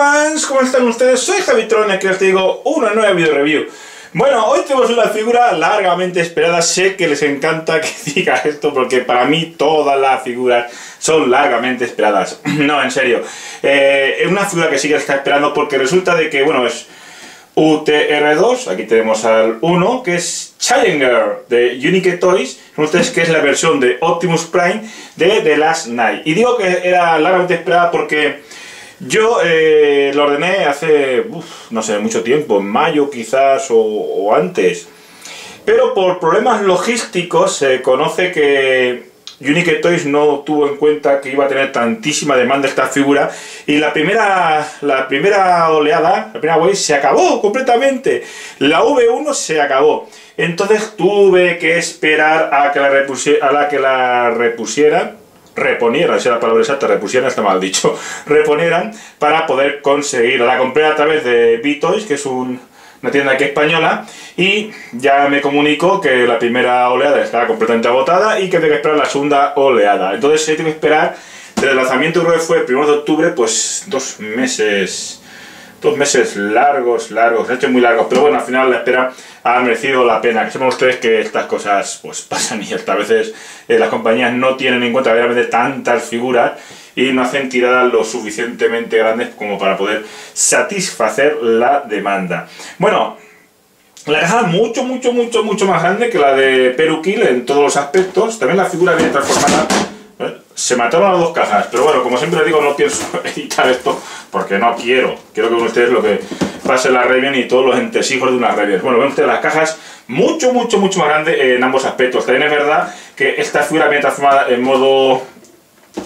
fans, ¿cómo están ustedes? Soy Javitron, aquí os digo una nueva video review. Bueno, hoy tenemos una figura largamente esperada, sé que les encanta que diga esto porque para mí todas las figuras son largamente esperadas. no, en serio, eh, es una figura que sí que está esperando porque resulta de que, bueno, es UTR2, aquí tenemos al 1, que es Challenger de Unique Toys, ustedes que es la versión de Optimus Prime de The Last Night. Y digo que era largamente esperada porque yo eh, lo ordené hace, no sé, mucho tiempo, en mayo quizás o antes. Pero por problemas logísticos se conoce que Unique Toys no tuvo en cuenta que iba a tener tantísima demanda esta figura y la primera, la primera oleada, la primera wave se acabó completamente. La V1 se acabó. Entonces tuve que esperar a que la, repusiera, a la, que la repusieran reponieran, esa es la palabra exacta, repusieran está mal dicho, reponieran para poder conseguirla. La compré a través de B-Toys, que es un, una tienda aquí española, y ya me comunicó que la primera oleada estaba completamente agotada y que tengo que esperar la segunda oleada. Entonces he tenido que esperar, desde el lanzamiento creo que fue el 1 de octubre, pues dos meses dos meses largos, largos, de hecho muy largos, pero bueno, al final la espera ha merecido la pena. Que sepan ustedes que estas cosas pues pasan y hasta a veces eh, las compañías no tienen en cuenta realmente tantas figuras y no hacen tiradas lo suficientemente grandes como para poder satisfacer la demanda. Bueno, la caja mucho, mucho, mucho, mucho más grande que la de Peruquil en todos los aspectos. También la figura viene transformada se mataron las dos cajas, pero bueno, como siempre digo, no pienso editar esto porque no quiero. Quiero que ustedes lo que pase la Raven y todos los entresijos de una Raven. Bueno, ven ustedes las cajas mucho, mucho, mucho más grandes en ambos aspectos. También es verdad que esta figura viene transformada en modo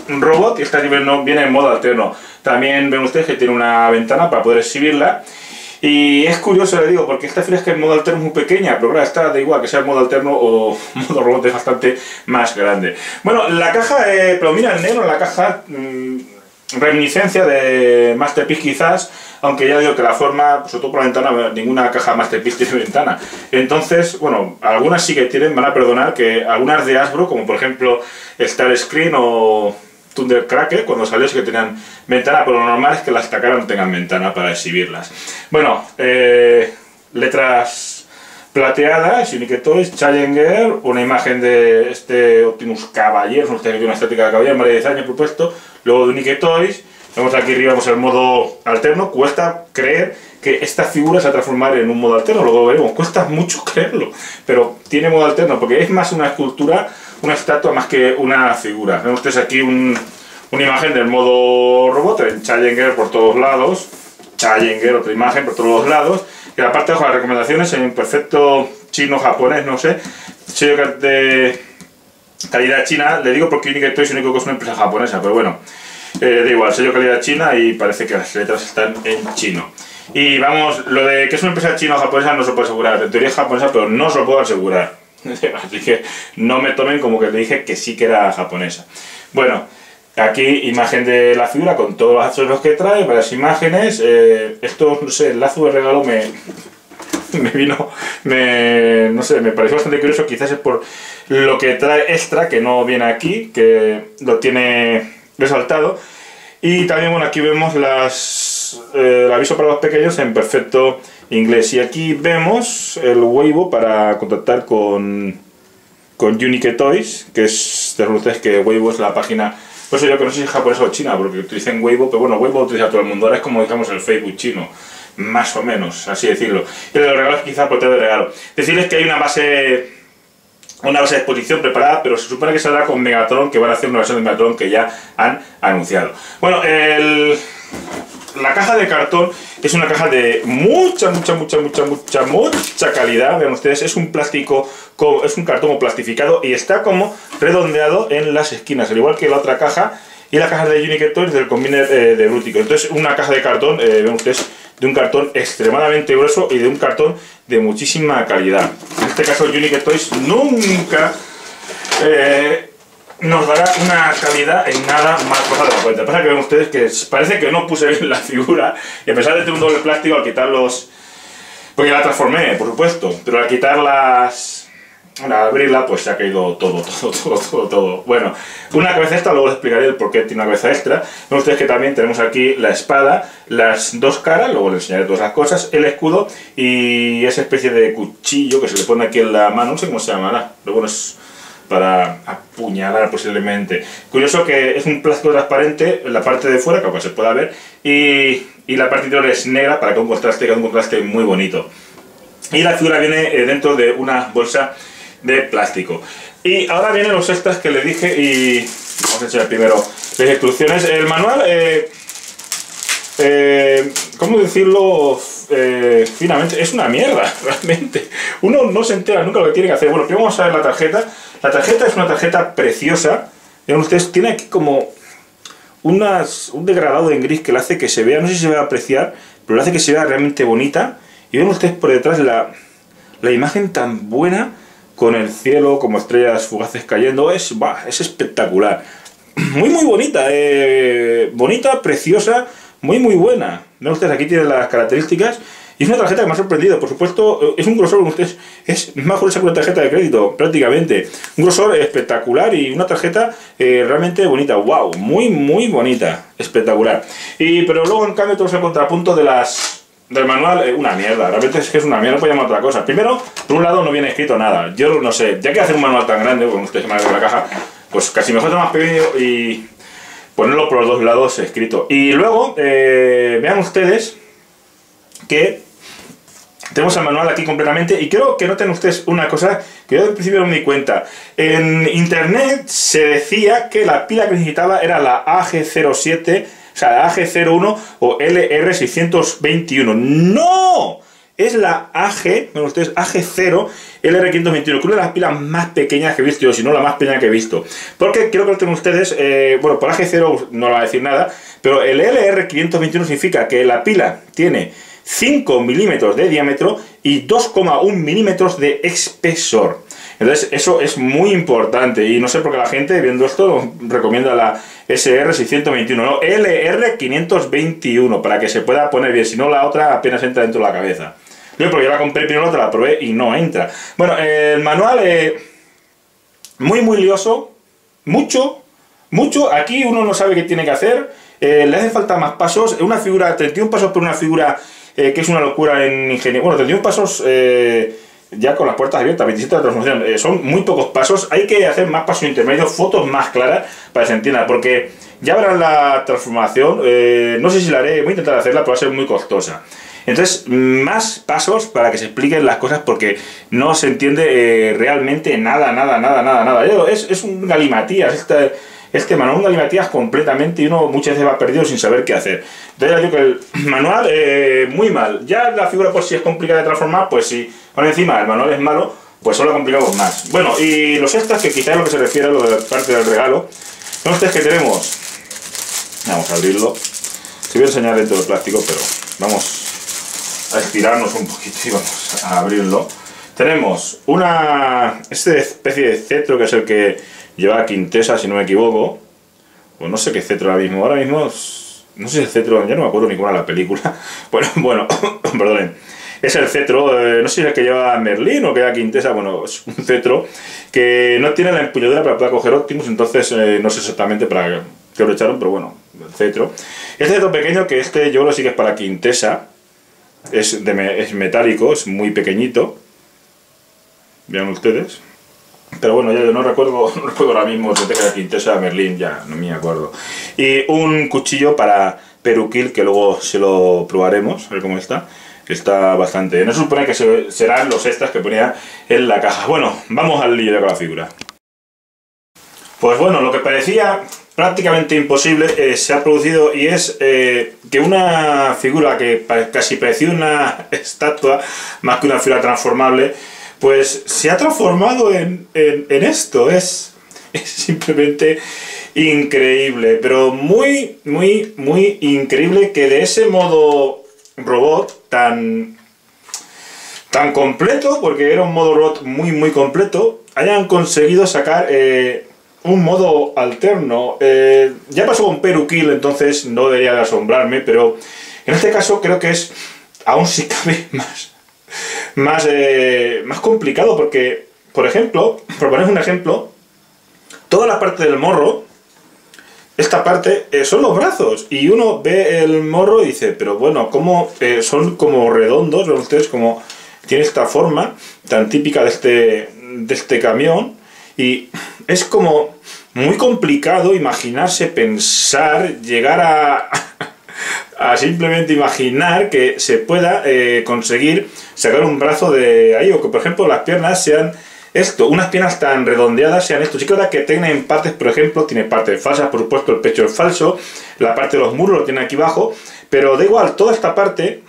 robot y esta viene en modo alterno. También ven ustedes que tiene una ventana para poder exhibirla. Y es curioso, le digo, porque esta que el modo alterno es muy pequeña, pero claro, está da igual que sea el modo alterno o modo robot es bastante más grande. Bueno, la caja, eh, pero el negro, la caja, mm, reminiscencia de Masterpiece quizás, aunque ya digo que la forma, sobre todo por la ventana, ninguna caja Masterpiece tiene ventana. Entonces, bueno, algunas sí que tienen, van a perdonar que algunas de Asbro, como por ejemplo Star Screen o Thundercracker, cuando salió sí que tenían ventana, pero lo normal es que las Takara no tengan ventana para exhibirlas. Bueno, eh, letras plateadas, Unique Toys, Challenger, una imagen de este Optimus Caballero, no tiene una estética de caballero, más de 10 años propuesto, luego de Unique Toys, vemos aquí arriba el modo alterno, cuesta creer que esta figura se va a transformar en un modo alterno, luego veremos, cuesta mucho creerlo, pero tiene modo alterno, porque es más una escultura una estatua más que una figura. Vemos ustedes aquí una imagen del modo robot, en Challenger por todos lados, Challenger, otra imagen por todos lados, y la parte de las recomendaciones en perfecto chino-japonés, no sé, sello de calidad china, le digo porque Unique Toys único que es una empresa japonesa, pero bueno, eh, da igual, sello calidad china y parece que las letras están en chino. Y vamos, lo de que es una empresa china o japonesa no se puede asegurar, en teoría es japonesa, pero no se lo puedo asegurar. Así que no me tomen como que le dije que sí que era japonesa. Bueno, aquí imagen de la figura con todos los accesorios que trae, varias imágenes. Eh, esto, no sé, el lazo de regalo me, me vino, me, no sé, me pareció bastante curioso. Quizás es por lo que trae extra, que no viene aquí, que lo tiene resaltado. Y también, bueno, aquí vemos las, eh, el aviso para los pequeños en perfecto inglés. Y aquí vemos el Weibo para contactar con, con Unique Toys, que es, de ustedes que Weibo es la página, pues yo que no sé si es japonesa o china, porque utilizan Weibo, pero bueno, Weibo utiliza todo el mundo, ahora es como digamos el Facebook chino, más o menos, así decirlo. Y los regalos quizás por de regalo. Decirles que hay una base una base de exposición preparada, pero se supone que saldrá con Megatron, que van a hacer una versión de Megatron que ya han anunciado. Bueno, el la caja de cartón es una caja de mucha, mucha, mucha, mucha, mucha, mucha calidad. Vean ustedes, es un plástico, es un cartón plastificado y está como redondeado en las esquinas, al igual que la otra caja y la caja de Unique Toys del Combiner eh, de Brutico. Entonces, una caja de cartón, eh, ven ustedes, de un cartón extremadamente grueso y de un cartón de muchísima calidad. En este caso, Unique Toys nunca... Eh, nos dará una calidad en nada más baja de la cuenta. Pasa que ven ustedes que parece que no puse bien la figura y a pesar de tener un doble plástico al quitar los... Ya la transformé, por supuesto, pero al quitar las al abrirla pues se ha caído todo, todo, todo, todo, todo. Bueno, una cabeza extra, luego les explicaré el por qué tiene una cabeza extra. Ven ustedes que también tenemos aquí la espada, las dos caras, luego les enseñaré todas las cosas, el escudo y esa especie de cuchillo que se le pone aquí en la mano, no sé cómo se llamará, pero bueno, para apuñalar posiblemente. Curioso que es un plástico transparente en la parte de fuera, que se pueda ver, y, y la parte interior es negra para que un contraste, que un contraste muy bonito. Y la figura viene eh, dentro de una bolsa de plástico. Y ahora vienen los extras que le dije y vamos a echar primero las instrucciones. El manual, eh, eh, ¿cómo decirlo eh, finamente? Es una mierda, realmente. Uno no se entera nunca lo que tiene que hacer. Bueno, primero vamos a ver la tarjeta. La tarjeta es una tarjeta preciosa. Vean ustedes, tiene aquí como unas, un degradado en gris que le hace que se vea, no sé si se va a apreciar, pero le hace que se vea realmente bonita. Y ven ustedes por detrás la, la imagen tan buena con el cielo como estrellas fugaces cayendo. Es, es espectacular. Muy, muy bonita. Eh, bonita, preciosa, muy, muy buena. Ven ustedes, aquí tienen las características. Y es una tarjeta que me ha sorprendido. Por supuesto, eh, es un grosor, ustedes, es mejor que una tarjeta de crédito, prácticamente. Un grosor espectacular y una tarjeta eh, realmente bonita. ¡Wow! Muy, muy bonita. Espectacular. Y, pero luego, en cambio, tenemos el contrapunto de las del manual, eh, una mierda. Realmente es que es una mierda, no puedo llamar otra cosa. Primero, por un lado, no viene escrito nada. Yo no sé, ya que hacer un manual tan grande, como ustedes se me la caja, pues casi mejor hacerlo más pequeño y ponerlo por los dos lados escrito. Y luego, vean ustedes que tenemos el manual aquí completamente y creo que noten ustedes una cosa que yo al principio no me di cuenta. En internet se decía que la pila que necesitaba era la AG07, o sea, la AG01 o LR621. ¡No! Es la AG, bueno, ustedes, AG0 LR521, que una de las pilas más pequeñas que he visto, si no la más pequeña que he visto. Porque quiero que lo tengan ustedes, eh, bueno, por AG0 no le va a decir nada, pero el LR521 significa que la pila tiene 5 milímetros de diámetro y 2,1 milímetros de espesor. Entonces, eso es muy importante y no sé por qué la gente viendo esto recomienda la SR621, no, LR521 para que se pueda poner bien, si no la otra apenas entra dentro de la cabeza. Yo porque yo la compré primero, otra la probé y no entra. Bueno, el manual eh, muy muy lioso, mucho, mucho, aquí uno no sabe qué tiene que hacer, eh, le hacen falta más pasos, una figura, 31 pasos por una figura eh, que es una locura en ingeniería. Bueno, 31 pasos eh, ya con las puertas abiertas, 27 de transformación, son muy pocos pasos, hay que hacer más pasos intermedios, fotos más claras para que se entienda, porque ya verán la transformación, no sé si la haré, voy a intentar hacerla, pero va a ser muy costosa. Entonces, más pasos para que se expliquen las cosas porque no se entiende realmente nada, nada, nada, nada, nada. Es, es un galimatías, este, este manual un galimatías completamente y uno muchas veces va perdido sin saber qué hacer. Entonces, yo que el manual, eh, muy mal. Ya la figura por si es complicada de transformar, pues si ahora encima el manual es malo, pues solo complicamos más. Bueno, y los extras, que quizás es lo que se refiere a lo de parte del regalo, son estos que tenemos. Vamos a abrirlo. Se voy a enseñar dentro del plástico, pero vamos a estirarnos un poquito y vamos a abrirlo. Tenemos una esta especie de cetro que es el que lleva Quintesa, si no me equivoco. Pues no sé qué cetro ahora mismo. Ahora mismo, no sé si el cetro, ya no me acuerdo ni cuál la película. Bueno, bueno, perdonen. Es el cetro, eh, no sé si es el que lleva Merlín o que lleva Quintesa, bueno, es un cetro que no tiene la empuñadura para poder coger Optimus, entonces eh, no sé exactamente para qué lo echaron, pero bueno, el cetro. Este cetro pequeño, que este yo lo sí que es para Quintesa, es, de, es metálico, es muy pequeñito. Vean ustedes. Pero bueno, ya no recuerdo, no recuerdo ahora mismo de Quintesa Merlín, ya no me acuerdo. Y un cuchillo para peruquil que luego se lo probaremos, a ver cómo está. Está bastante No se supone que serán los extras que ponía en la caja. Bueno, vamos al lío con la figura. Pues bueno, lo que parecía prácticamente imposible eh, se ha producido y es eh, que una figura que casi parecía una estatua más que una figura transformable pues se ha transformado en, esto. Es, simplemente increíble, pero muy, muy, muy increíble que de ese modo robot tan, tan completo, porque era un modo robot muy, muy completo, hayan conseguido sacar eh, un modo alterno. Eh, ya pasó con Peruquil, entonces no debería de asombrarme, pero en este caso creo que es aún si cabe más más, eh, más complicado porque por ejemplo, por poner un ejemplo, toda la parte del morro, esta parte eh, son los brazos. Y uno ve el morro y dice, pero bueno, ¿cómo eh, son como redondos? ¿Ven ustedes como tiene esta forma tan típica de este, de este camión? Y es como muy complicado imaginarse, pensar, llegar a, simplemente imaginar que se pueda eh, conseguir sacar un brazo de ahí o que por ejemplo las piernas sean esto, unas piernas tan redondeadas sean esto. Sí que verdad que tienen partes, por ejemplo, tiene partes falsas, por supuesto el pecho es falso, la parte de los muros lo tiene aquí abajo, pero da igual, toda esta parte,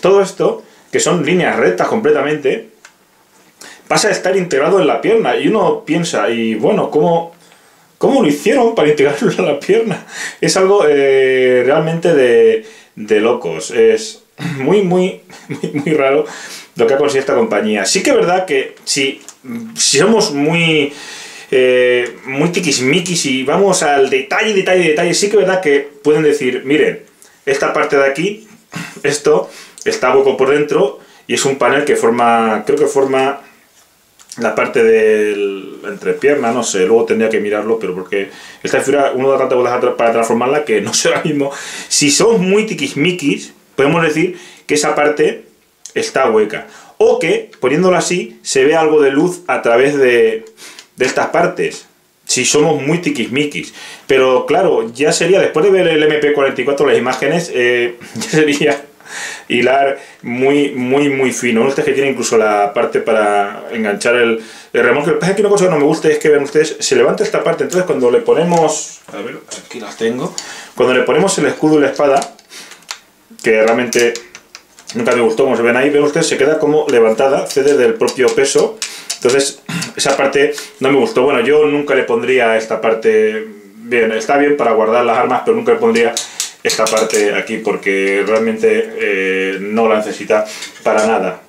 todo esto, que son líneas rectas completamente, pasa a estar integrado en la pierna y uno piensa, y bueno, ¿cómo, cómo lo hicieron para integrarlo en la pierna? Es algo eh, realmente de, de locos, es muy, muy, muy, muy raro lo que ha conseguido esta compañía. Sí que es verdad que si, si somos muy, eh, muy tiquismiquis y vamos al detalle, detalle, detalle, sí que es verdad que pueden decir, miren, esta parte de aquí, esto está hueco por dentro y es un panel que forma, creo que forma la parte del entrepierna, no sé, luego tendría que mirarlo, pero porque esta figura uno da tantas vueltas para transformarla que no sé ahora mismo. Si somos muy tiquismiquis, podemos decir que esa parte está hueca. O que, poniéndolo así, se ve algo de luz a través de, de estas partes. Si somos muy tiquismiquis. Pero claro, ya sería, después de ver el MP44, las imágenes, eh, ya sería hilar muy, muy, muy fino. Este que tiene incluso la parte para enganchar el, el remolque. Que pasa es que una cosa que no me gusta es que ven ustedes, se levanta esta parte, entonces cuando le ponemos, a ver, aquí las tengo, cuando le ponemos el escudo y la espada, que realmente nunca me gustó como se ven ahí, ven ustedes, se queda como levantada, cede del propio peso. Entonces, esa parte no me gustó. Bueno, yo nunca le pondría esta parte bien, está bien para guardar las armas, pero nunca le pondría esta parte aquí porque realmente eh, no la necesita para nada.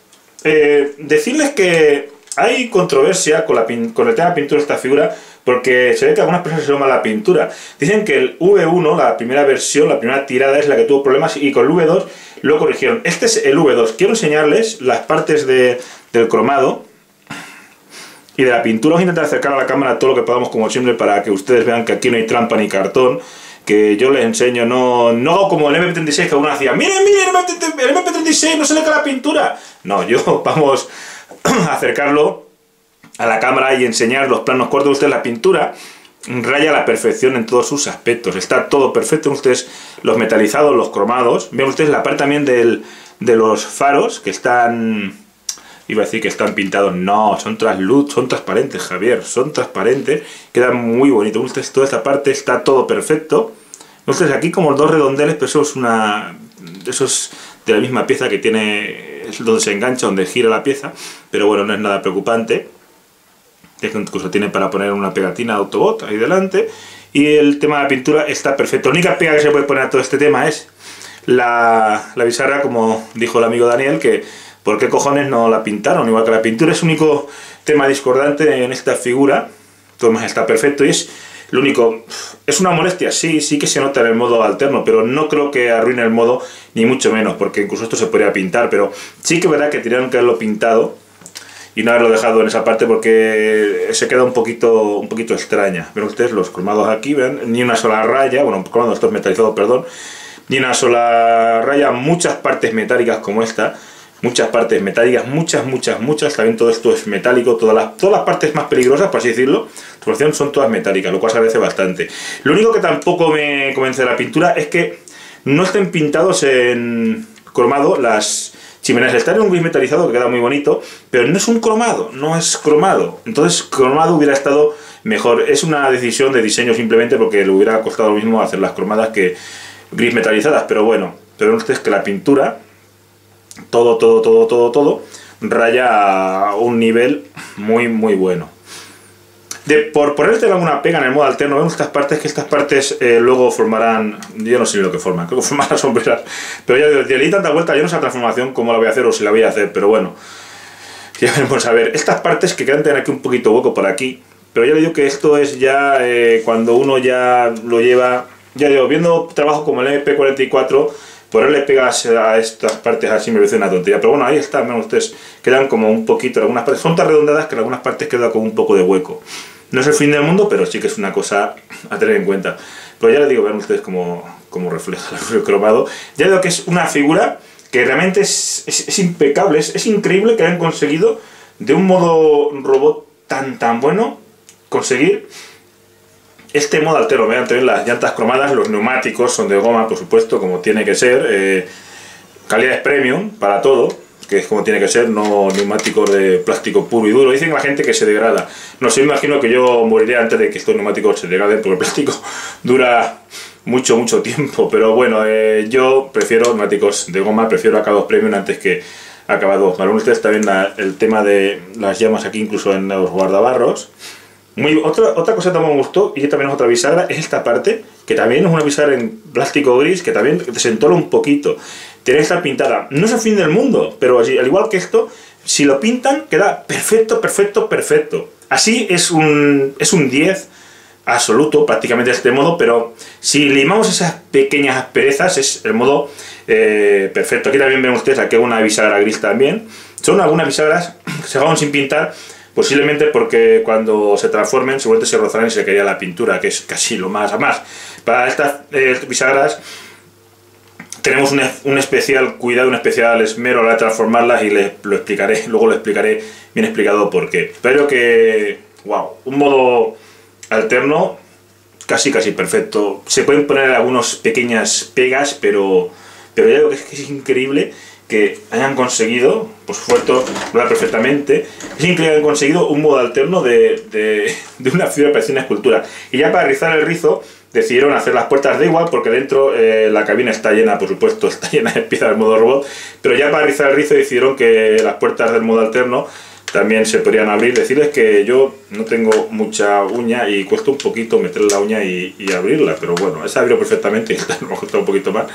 Eh, decirles que hay controversia con, la con el tema de pintura de esta figura porque se ve que algunas personas se toman la pintura. Dicen que el V1, la primera versión, la primera tirada es la que tuvo problemas y con el V2 lo corrigieron. Este es el V2. Quiero enseñarles las partes de, del cromado y de la pintura. Vamos a intentar acercar a la cámara todo lo que podamos como siempre para que ustedes vean que aquí no hay trampa ni cartón que yo les enseño, no, no como el MP36 que uno hacía, miren, miren, el MP36 no se le cae la pintura. No, yo vamos a acercarlo a la cámara y enseñar los planos cortos. Ustedes la pintura raya la perfección en todos sus aspectos. Está todo perfecto. Ustedes los metalizados, los cromados. Ven ustedes la parte también del, de los faros que están... Iba a decir que están pintados. No, son transluz, son transparentes, Javier. Son transparentes. Queda muy bonito. Ustedes toda esta parte está todo perfecto. Entonces aquí como dos redondeles, pero eso es una... Eso es de la misma pieza que tiene... Es donde se engancha, donde gira la pieza. Pero bueno, no es nada preocupante que incluso tiene para poner una pegatina de Autobot ahí delante. Y el tema de la pintura está perfecto. La única pega que se puede poner a todo este tema es la, la bizarra, como dijo el amigo Daniel, que ¿por qué cojones no la pintaron? Igual que la pintura es el único tema discordante en esta figura. Todo más está perfecto y es lo único, es una molestia, sí, sí que se nota en el modo alterno, pero no creo que arruine el modo, ni mucho menos, porque incluso esto se podría pintar, pero sí que es verdad que tendrían que haberlo pintado y no haberlo dejado en esa parte porque se queda un poquito, un poquito extraña. Ven ustedes los cromados aquí, ven, ni una sola raya, bueno, cromado, esto es metalizado, perdón, ni una sola raya, muchas partes metálicas como esta, muchas partes metálicas, muchas, muchas, muchas, también todo esto es metálico, todas las, todas las partes más peligrosas, por así decirlo, son todas metálicas, lo cual se agradece bastante. Lo único que tampoco me convence de la pintura es que no estén pintados en cromado las Chimeneas están en un gris metalizado que queda muy bonito, pero no es un cromado, no es cromado. Entonces, cromado hubiera estado mejor. Es una decisión de diseño simplemente porque le hubiera costado lo mismo hacer las cromadas que gris metalizadas, pero bueno, pero es que la pintura, todo, todo, todo, todo, todo, raya a un nivel muy, muy bueno por ponerte alguna pega en el modo alterno, vemos estas partes que estas partes eh, luego formarán, yo no sé lo que forman, creo que formarán sombreras, pero ya le di tanta vuelta, yo no sé la transformación cómo la voy a hacer o si la voy a hacer, pero bueno, ya veremos a ver. Estas partes que quedan tener aquí un poquito hueco por aquí, pero ya le digo que esto es ya eh, cuando uno ya lo lleva, ya digo, viendo trabajo como el MP44, ponerle pegas a estas partes así me parece una tontería. Pero bueno, ahí está, ven ustedes, quedan como un poquito, algunas partes son tan redondeadas que en algunas partes queda como un poco de hueco. No es el fin del mundo, pero sí que es una cosa a tener en cuenta. Pero ya les digo, vean ustedes cómo, cómo refleja el cromado. Ya digo que es una figura que realmente es, es, impecable, es, es, increíble que hayan conseguido de un modo robot tan tan bueno conseguir este modo altero. Vean también las llantas cromadas, los neumáticos son de goma, por supuesto, como tiene que ser. Eh, calidades premium para todo que es como tiene que ser, no neumáticos de plástico puro y duro. Dicen la gente que se degrada. No sé, imagino que yo moriría antes de que estos neumáticos se degraden, porque el plástico dura mucho, mucho tiempo. Pero bueno, eh, yo prefiero neumáticos de goma, prefiero acabados premium antes que acabados marrón. Ustedes también el tema de las llamas aquí, incluso en los guardabarros. Muy, otra, otra cosa que también me gustó, y también es otra bisagra, es esta parte, que también es una bisagra en plástico gris, que también desentola un poquito tiene que estar pintada. No es el fin del mundo, pero al igual que esto, si lo pintan, queda perfecto, perfecto, perfecto. Así es un, es un 10 absoluto, prácticamente de este modo, pero si limamos esas pequeñas asperezas, es el modo eh, perfecto. Aquí también ven ustedes, aquí una bisagra gris también. Son algunas bisagras que se hagan sin pintar, posiblemente porque cuando se transformen seguramente se rozarán y se caería la pintura, que es casi lo más a más. Para estas eh, bisagras tenemos un, especial cuidado, un especial esmero a la hora de transformarlas y les lo explicaré, luego lo explicaré bien explicado por qué. Pero que, wow, un modo alterno casi casi perfecto. Se pueden poner algunas pequeñas pegas, pero, pero ya digo que es, que es increíble que hayan conseguido, por supuesto, lo perfectamente, es increíble que hayan conseguido un modo alterno de, de, de una figura parecida una escultura. Y ya para rizar el rizo, decidieron hacer las puertas de igual porque dentro eh, la cabina está llena, por supuesto, está llena de piezas del modo robot, pero ya para rizar el rizo decidieron que las puertas del modo alterno también se podrían abrir. Decirles que yo no tengo mucha uña y cuesta un poquito meter la uña y, abrirla, pero bueno, esa abrió perfectamente, me costado un poquito más.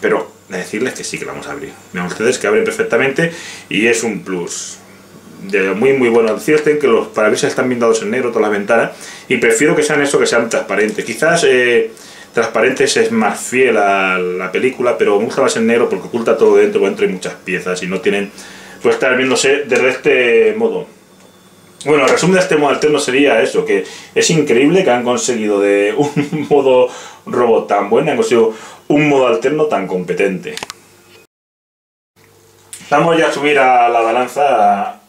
Pero decirles que sí que la vamos a abrir. Vean ustedes que abren perfectamente y es un plus muy muy bueno. Cierto que los parabrisas están blindados en negro, todas las ventanas, y prefiero que sean eso, que sean transparentes. Quizás eh, transparentes es más fiel a la película, pero me gusta más en negro porque oculta todo dentro, dentro hay muchas piezas y no tienen... Puede estar viéndose de este modo. Bueno, el resumen de este modo alterno sería eso, que es increíble que han conseguido de un modo robot tan bueno, han conseguido un modo alterno tan competente. Vamos ya a subir a la balanza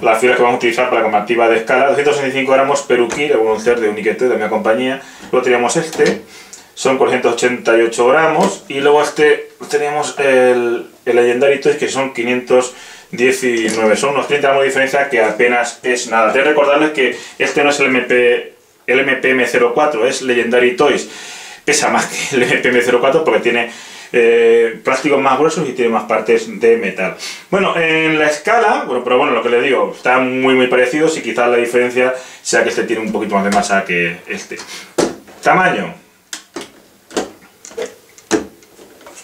las fibras que vamos a utilizar para la comparativa de escala. 265 gramos Peruquí, de un de Uniquete de mi compañía. Luego teníamos este, son 488 gramos. Y luego este teníamos el, el Legendary Toys, que son 519. Son unos 30 gramos de diferencia que apenas es nada. Que recordarles que este no es el, MP, el MPM04, es Legendary Toys. Pesa más que el MPM04 porque tiene eh, plásticos más gruesos y tiene más partes de metal. Bueno, en la escala, bueno, pero bueno, lo que le digo, están muy muy parecidos y quizás la diferencia sea que este tiene un poquito más de masa que este. Tamaño.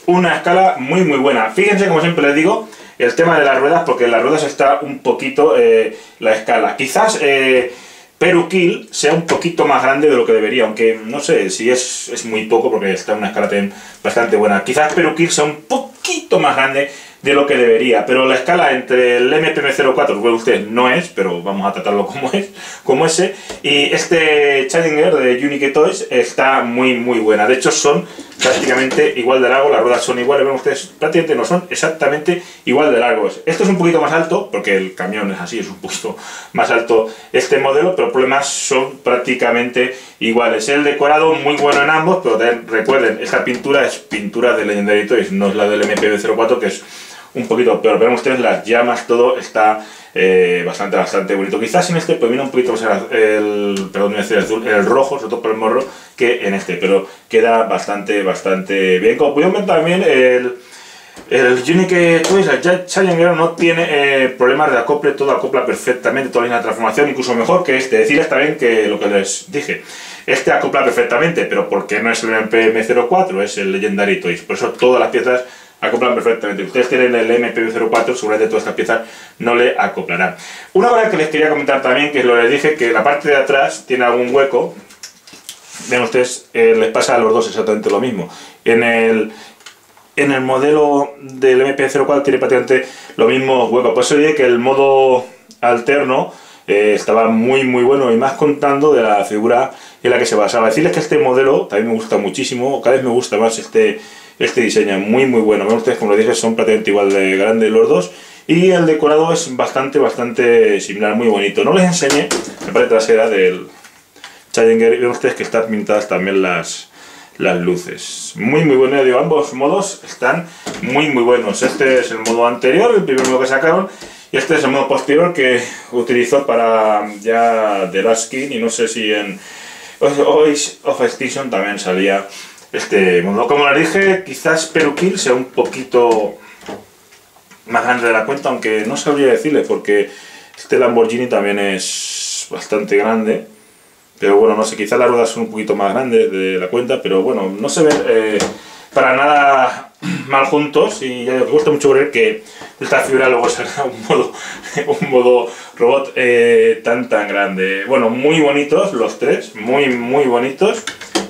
Una escala muy muy buena. Fíjense, como siempre les digo, el tema de las ruedas, porque en las ruedas está un poquito eh, la escala. Quizás... Eh, Peruquil sea un poquito más grande de lo que debería, aunque no sé si es, es muy poco porque está en una escala bastante buena. Quizás Peruquil sea un poquito más grande de lo que debería, pero la escala entre el MPM04, que usted no es, pero vamos a tratarlo como es, como ese, y este Challenger de Unique Toys está muy muy buena. De hecho son prácticamente igual de largo, las ruedas son iguales, ven ustedes, prácticamente no son exactamente igual de largos. Esto es un poquito más alto, porque el camión es así, es un poquito más alto este modelo, pero problemas son prácticamente iguales. El decorado muy bueno en ambos, pero recuerden, esta pintura es pintura de Legendary Toys, no es la del MPV04, que es un poquito peor. Ven ustedes las llamas, todo está eh, bastante, bastante bonito. Quizás en este pues viene un poquito más el, perdón, el azul, el rojo, sobre todo por el morro, que en este, pero queda bastante, bastante bien. Como pudieron ver también, el, el Unique Toys, el Challenger no tiene eh, problemas de acople, todo acopla perfectamente, toda la línea de transformación, incluso mejor que este. Decirles también que lo que les dije, este acopla perfectamente, pero porque no es el MPM04, es el Legendary Toys. Por eso todas las piezas acoplan perfectamente. Ustedes tienen el MPV04, seguramente todas estas piezas no le acoplarán. Una cosa que les quería comentar también, que es lo que les dije, que la parte de atrás tiene algún hueco. Ven ustedes, eh, les pasa a los dos exactamente lo mismo. En el en el modelo del MP04 tiene prácticamente lo mismo hueco. Por eso dije que el modo alterno eh, estaba muy muy bueno y más contando de la figura en la que se basaba. Decirles que este modelo también me gusta muchísimo, cada vez me gusta más este, este diseño, muy muy bueno. Ven ustedes, como lo dije, son prácticamente igual de grandes los dos. Y el decorado es bastante, bastante similar, muy bonito. No les enseñé la parte trasera del Challenger y ven ustedes que están pintadas también las, las luces. Muy muy bueno, digo, ambos modos están muy muy buenos. Este es el modo anterior, el primer modo que sacaron, y este es el modo posterior que utilizo para ya The Last King y no sé si en Voice of Extinction también salía este modo. Como les dije, quizás Peruquil sea un poquito más grande de la cuenta, aunque no sabría decirle porque este Lamborghini también es bastante grande. Pero bueno, no sé, quizás las ruedas son un poquito más grandes de la cuenta, pero bueno, no se ven eh, para nada mal juntos y ya me gusta mucho ver que esta fibra luego será un modo, un modo robot eh, tan tan grande. Bueno, muy bonitos los tres, muy muy bonitos.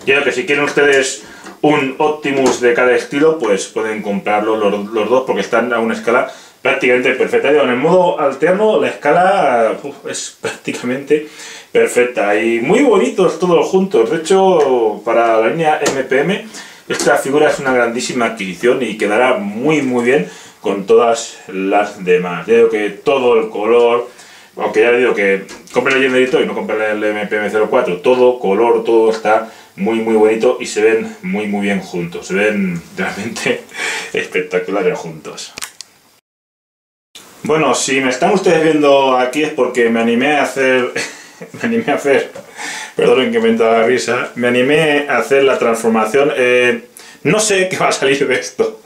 Ya que si quieren ustedes un Optimus de cada estilo, pues pueden comprarlo los, dos porque están a una escala prácticamente perfecta. En el modo alterno la escala es prácticamente perfecta y muy bonitos todos juntos. De hecho, para la línea MPM, esta figura es una grandísima adquisición y quedará muy muy bien con todas las demás. Ya digo que todo el color, aunque ya digo que compren el Generito y no compren el MPM04, todo color, todo está muy muy bonito y se ven muy muy bien juntos. Se ven realmente espectaculares juntos. Bueno, si me están ustedes viendo aquí es porque me animé a hacer me animé a hacer, perdonen que me entra la risa, me animé a hacer la transformación. Eh, no sé qué va a salir de esto,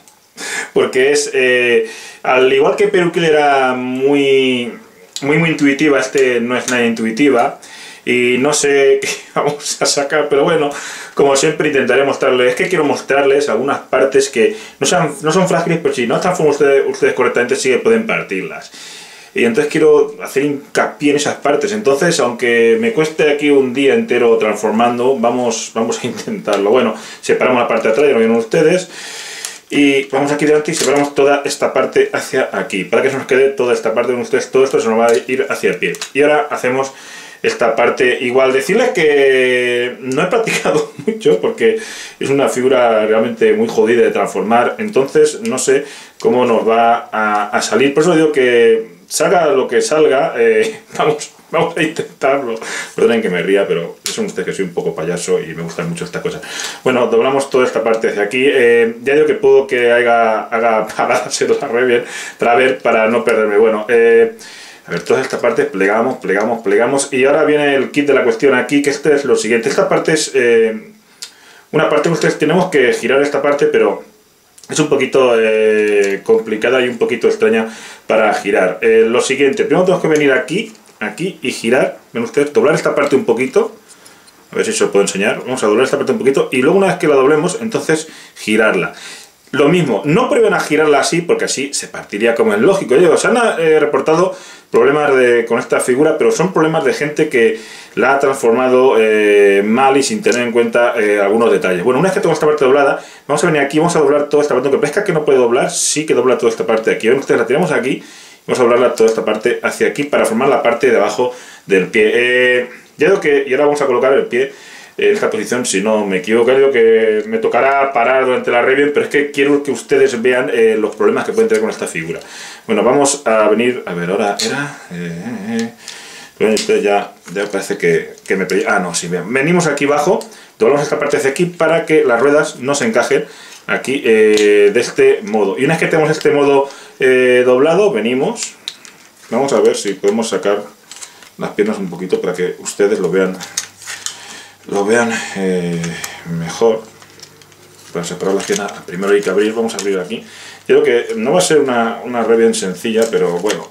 porque es, eh, al igual que Peruquil era muy, muy, muy intuitiva, este no es nada intuitiva, y no sé qué vamos a sacar, pero bueno, como siempre intentaré mostrarles, es que quiero mostrarles algunas partes que no, son, no son frágiles, pero si no transforman ustedes, ustedes correctamente sí que pueden partirlas. Y entonces quiero hacer hincapié en esas partes. Entonces, aunque me cueste aquí un día entero transformando, vamos, vamos a intentarlo. Bueno, separamos la parte de atrás, ya lo vieron ustedes. Y vamos aquí delante y separamos toda esta parte hacia aquí. Para que se nos quede toda esta parte de ustedes, todo esto se nos va a ir hacia el pie. Y ahora hacemos esta parte igual. Decirles que no he practicado mucho porque es una figura realmente muy jodida de transformar. Entonces no sé cómo nos va a, a salir. Por eso digo que salga lo que salga, eh, vamos, vamos a intentarlo. Perdonen que me ría, pero es un usted que soy un poco payaso y me gustan mucho estas cosas. Bueno, doblamos toda esta parte hacia aquí. Eh, ya digo que puedo que haga, haga paradas en la re para ver, para no perderme. Bueno, eh, a ver, toda esta parte plegamos, plegamos, plegamos. Y ahora viene el kit de la cuestión aquí, que este es lo siguiente. Esta parte es una parte que ustedes tenemos que girar esta parte, pero es un poquito eh, complicada y un poquito extraña para girar. Eh, lo siguiente, primero tenemos que venir aquí, aquí y girar. Ven ustedes, doblar esta parte un poquito. A ver si se lo puedo enseñar. Vamos a doblar esta parte un poquito y luego una vez que la doblemos, entonces girarla. Lo mismo, no prueben a girarla así porque así se partiría como es lógico. Yo se han eh, reportado problemas de, con esta figura, pero son problemas de gente que la ha transformado eh, mal y sin tener en cuenta eh, algunos detalles. Bueno, una vez que tengo esta parte doblada, vamos a venir aquí, vamos a doblar toda esta parte. Aunque pesca que no puede doblar, sí que dobla toda esta parte aquí. Ven ustedes, la tiramos aquí, vamos a doblarla toda esta parte hacia aquí para formar la parte de abajo del pie. ya digo que, y ahora vamos a colocar el pie esta posición, si no me equivoco, creo que me tocará parar durante la review, pero es que quiero que ustedes vean eh, los problemas que pueden tener con esta figura. Bueno, vamos a venir, a ver, ahora era... Eh, bueno, ustedes ya, ya parece que, que me Ah, no, sí, bien. Venimos aquí abajo, doblamos esta parte hacia aquí para que las ruedas no se encajen aquí eh, de este modo. Y una vez que tenemos este modo doblado, venimos, vamos a ver si podemos sacar las piernas un poquito para que ustedes lo vean lo vean eh, mejor. Para separar la esquina, primero hay que abrir, vamos a abrir aquí. Creo que no va a ser una, una bien sencilla, pero bueno,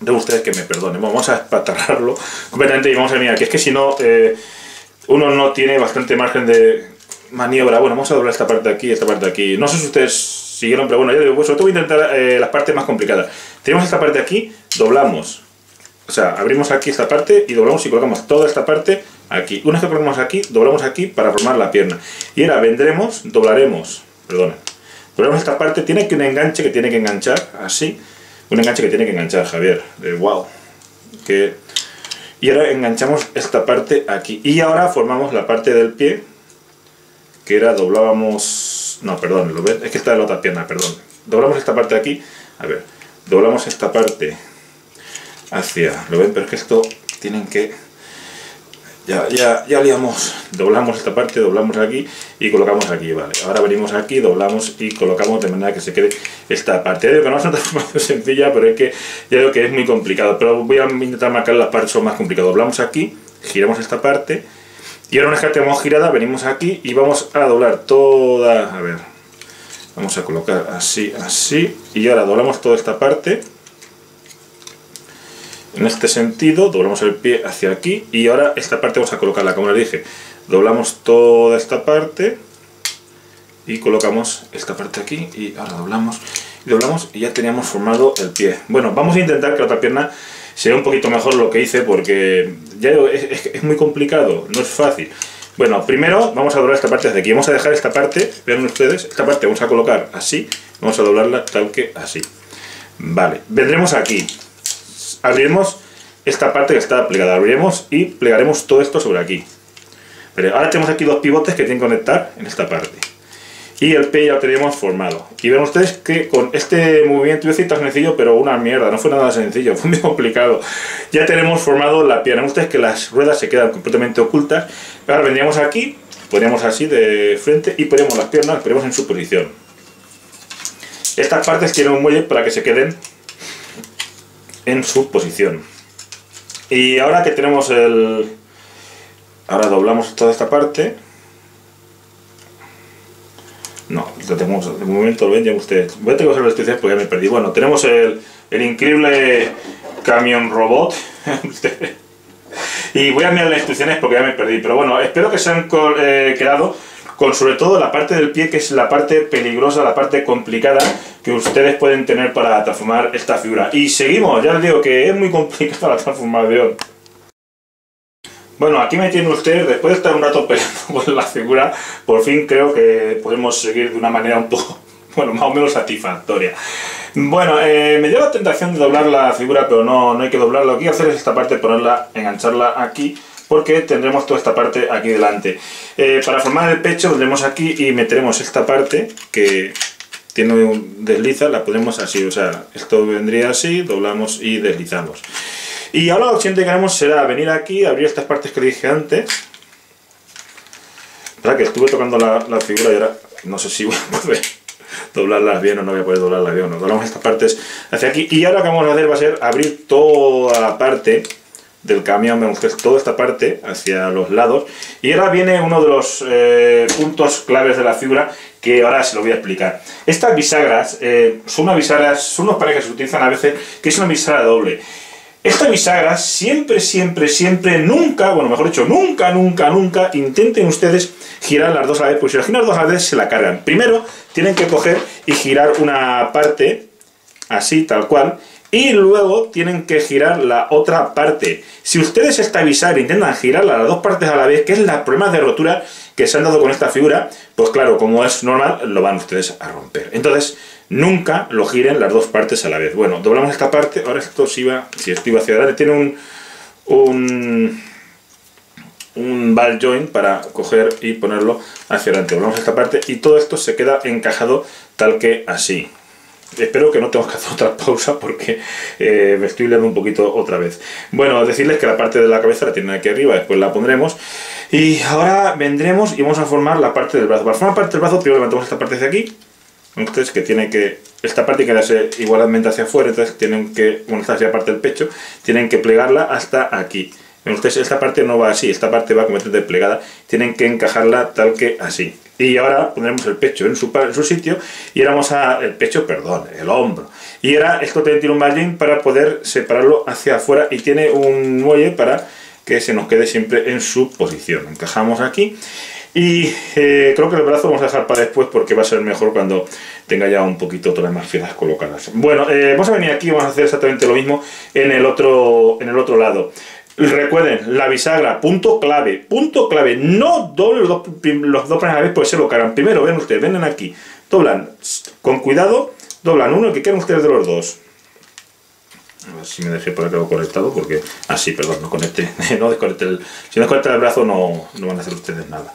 de ustedes que me perdonen. Vamos a espatarrarlo completamente y vamos a mirar, que es que si no, eh, uno no tiene bastante margen de maniobra. Bueno, vamos a doblar esta parte aquí esta parte aquí. No sé si ustedes siguieron, pero bueno, yo digo, pues sobre todo voy a intentar eh, las partes más complicadas. Tenemos esta parte aquí, doblamos. O sea, abrimos aquí esta parte y doblamos y colocamos toda esta parte aquí. Una vez que colocamos aquí, doblamos aquí para formar la pierna. Y ahora vendremos, doblaremos, perdón, Doblamos esta parte, tiene que un enganche que tiene que enganchar, así. Un enganche que tiene que enganchar, Javier. wow. Que... Y ahora enganchamos esta parte aquí. Y ahora formamos la parte del pie, que era doblábamos... No, perdón, ¿lo ven? Es que está en la otra pierna, perdón. Doblamos esta parte aquí. A ver, doblamos esta parte hacia... ¿Lo ven? Pero es que esto tienen que ya, ya, ya liamos, doblamos esta parte, doblamos aquí y colocamos aquí, vale. Ahora venimos aquí, doblamos y colocamos de manera que se quede esta parte. Ya digo que no es una sencilla, pero es que ya digo que es muy complicado. Pero voy a intentar marcar las partes son más complicadas. Doblamos aquí, giramos esta parte y ahora una vez que tenemos girada, venimos aquí y vamos a doblar toda, a ver, vamos a colocar así, así y ahora doblamos toda esta parte en este sentido, doblamos el pie hacia aquí y ahora esta parte vamos a colocarla, como les dije, doblamos toda esta parte y colocamos esta parte aquí y ahora doblamos y doblamos y ya teníamos formado el pie. Bueno, vamos a intentar que la otra pierna sea un poquito mejor lo que hice porque ya es, muy complicado, no es fácil. Bueno, primero vamos a doblar esta parte de aquí. Vamos a dejar esta parte, vean ustedes, esta parte vamos a colocar así, vamos a doblarla tal que así. Vale, vendremos aquí, abriremos esta parte que está plegada, abriremos y plegaremos todo esto sobre aquí. Pero ahora tenemos aquí dos pivotes que tienen que conectar en esta parte. Y el P ya lo tenemos formado. Y ven ustedes que con este movimiento, yo tan sencillo, pero una mierda, no fue nada sencillo, fue muy complicado. Ya tenemos formado la pierna. Ven ustedes que las ruedas se quedan completamente ocultas. Ahora vendríamos aquí, ponemos así de frente y ponemos las piernas, ponemos en su posición. Estas partes tienen un muelle para que se queden en su posición. Y ahora que tenemos el... Ahora doblamos toda esta parte. No, lo tenemos, de momento lo ven ya ustedes. Voy a tener que las instrucciones porque ya me perdí. Bueno, tenemos el, el increíble camión robot. y voy a mirar las instrucciones porque ya me perdí. Pero bueno, espero que se han eh, quedado con sobre todo la parte del pie que es la parte peligrosa, la parte complicada que ustedes pueden tener para transformar esta figura. Y seguimos, ya les digo que es muy complicada la transformación. Bueno, aquí me tiene usted, después de estar un rato peleando con la figura, por fin creo que podemos seguir de una manera un poco, bueno, más o menos satisfactoria. Bueno, eh, me dio la tentación de doblar la figura, pero no, no hay que doblarlo. Lo que hacer es esta parte, ponerla, engancharla aquí porque tendremos toda esta parte aquí delante. Eh, para formar el pecho vendremos aquí y meteremos esta parte que tiene un desliza, la ponemos así, o sea, esto vendría así, doblamos y deslizamos. Y ahora lo siguiente que haremos será venir aquí, abrir estas partes que dije antes. Para que estuve tocando la, figura y ahora no sé si voy a poder doblarlas bien o no voy a poder doblarlas bien o no. Doblamos estas partes hacia aquí y ahora lo que vamos a hacer va a ser abrir toda la parte del camión, vemos que es toda esta parte hacia los lados. Y ahora viene uno de los eh, puntos claves de la figura que ahora se lo voy a explicar. Estas bisagras eh, son unas bisagras, son unos pares que se utilizan a veces, que es una bisagra doble. Esta bisagra siempre, siempre, siempre, nunca, bueno, mejor dicho, nunca, nunca, nunca intenten ustedes girar las dos a la vez, porque si las giran las dos a la vez se la cargan. Primero tienen que coger y girar una parte, así, tal cual, y luego tienen que girar la otra parte. Si ustedes esta bisagra intentan girar las dos partes a la vez, que es la problema de rotura que se han dado con esta figura, pues claro, como es normal, lo van ustedes a romper. Entonces, nunca lo giren las dos partes a la vez. Bueno, doblamos esta parte, ahora esto si si esto iba hacia adelante, tiene un, un, un ball joint para coger y ponerlo hacia adelante. Doblamos esta parte y todo esto se queda encajado tal que así. Espero que no tengo que hacer otra pausa porque eh, me estoy liando un poquito otra vez. Bueno, decirles que la parte de la cabeza la tienen aquí arriba, después la pondremos. Y ahora vendremos y vamos a formar la parte del brazo. Para formar parte del brazo, primero levantamos esta parte de aquí. Ustedes que tiene que... Esta parte igualmente hacia afuera, entonces tienen que... Bueno, esta sería parte del pecho, tienen que plegarla hasta aquí. Esta parte no va así, esta parte va completamente plegada, tienen que encajarla tal que así. Y ahora pondremos el pecho en su, en su sitio y ahora vamos a... el pecho, perdón, el hombro. Y ahora esto tiene un para poder separarlo hacia afuera y tiene un muelle para que se nos quede siempre en su posición. Encajamos aquí y eh, creo que el brazo vamos a dejar para después porque va a ser mejor cuando tenga ya un poquito todas las piezas colocadas. Bueno, eh, vamos a venir aquí y vamos a hacer exactamente lo mismo en el otro, en el otro lado. Recuerden, la bisagra, punto clave, punto clave, no doble los dos, los dos la vez, pues se lo cargan. Primero, ven ustedes, ven aquí, doblan con cuidado, doblan uno, que quieran ustedes de los dos. A ver si me dejé por acá conectado, porque... Ah, sí, perdón, no conecte. no desconecte el... Si no desconecta el brazo no, no van a hacer ustedes nada.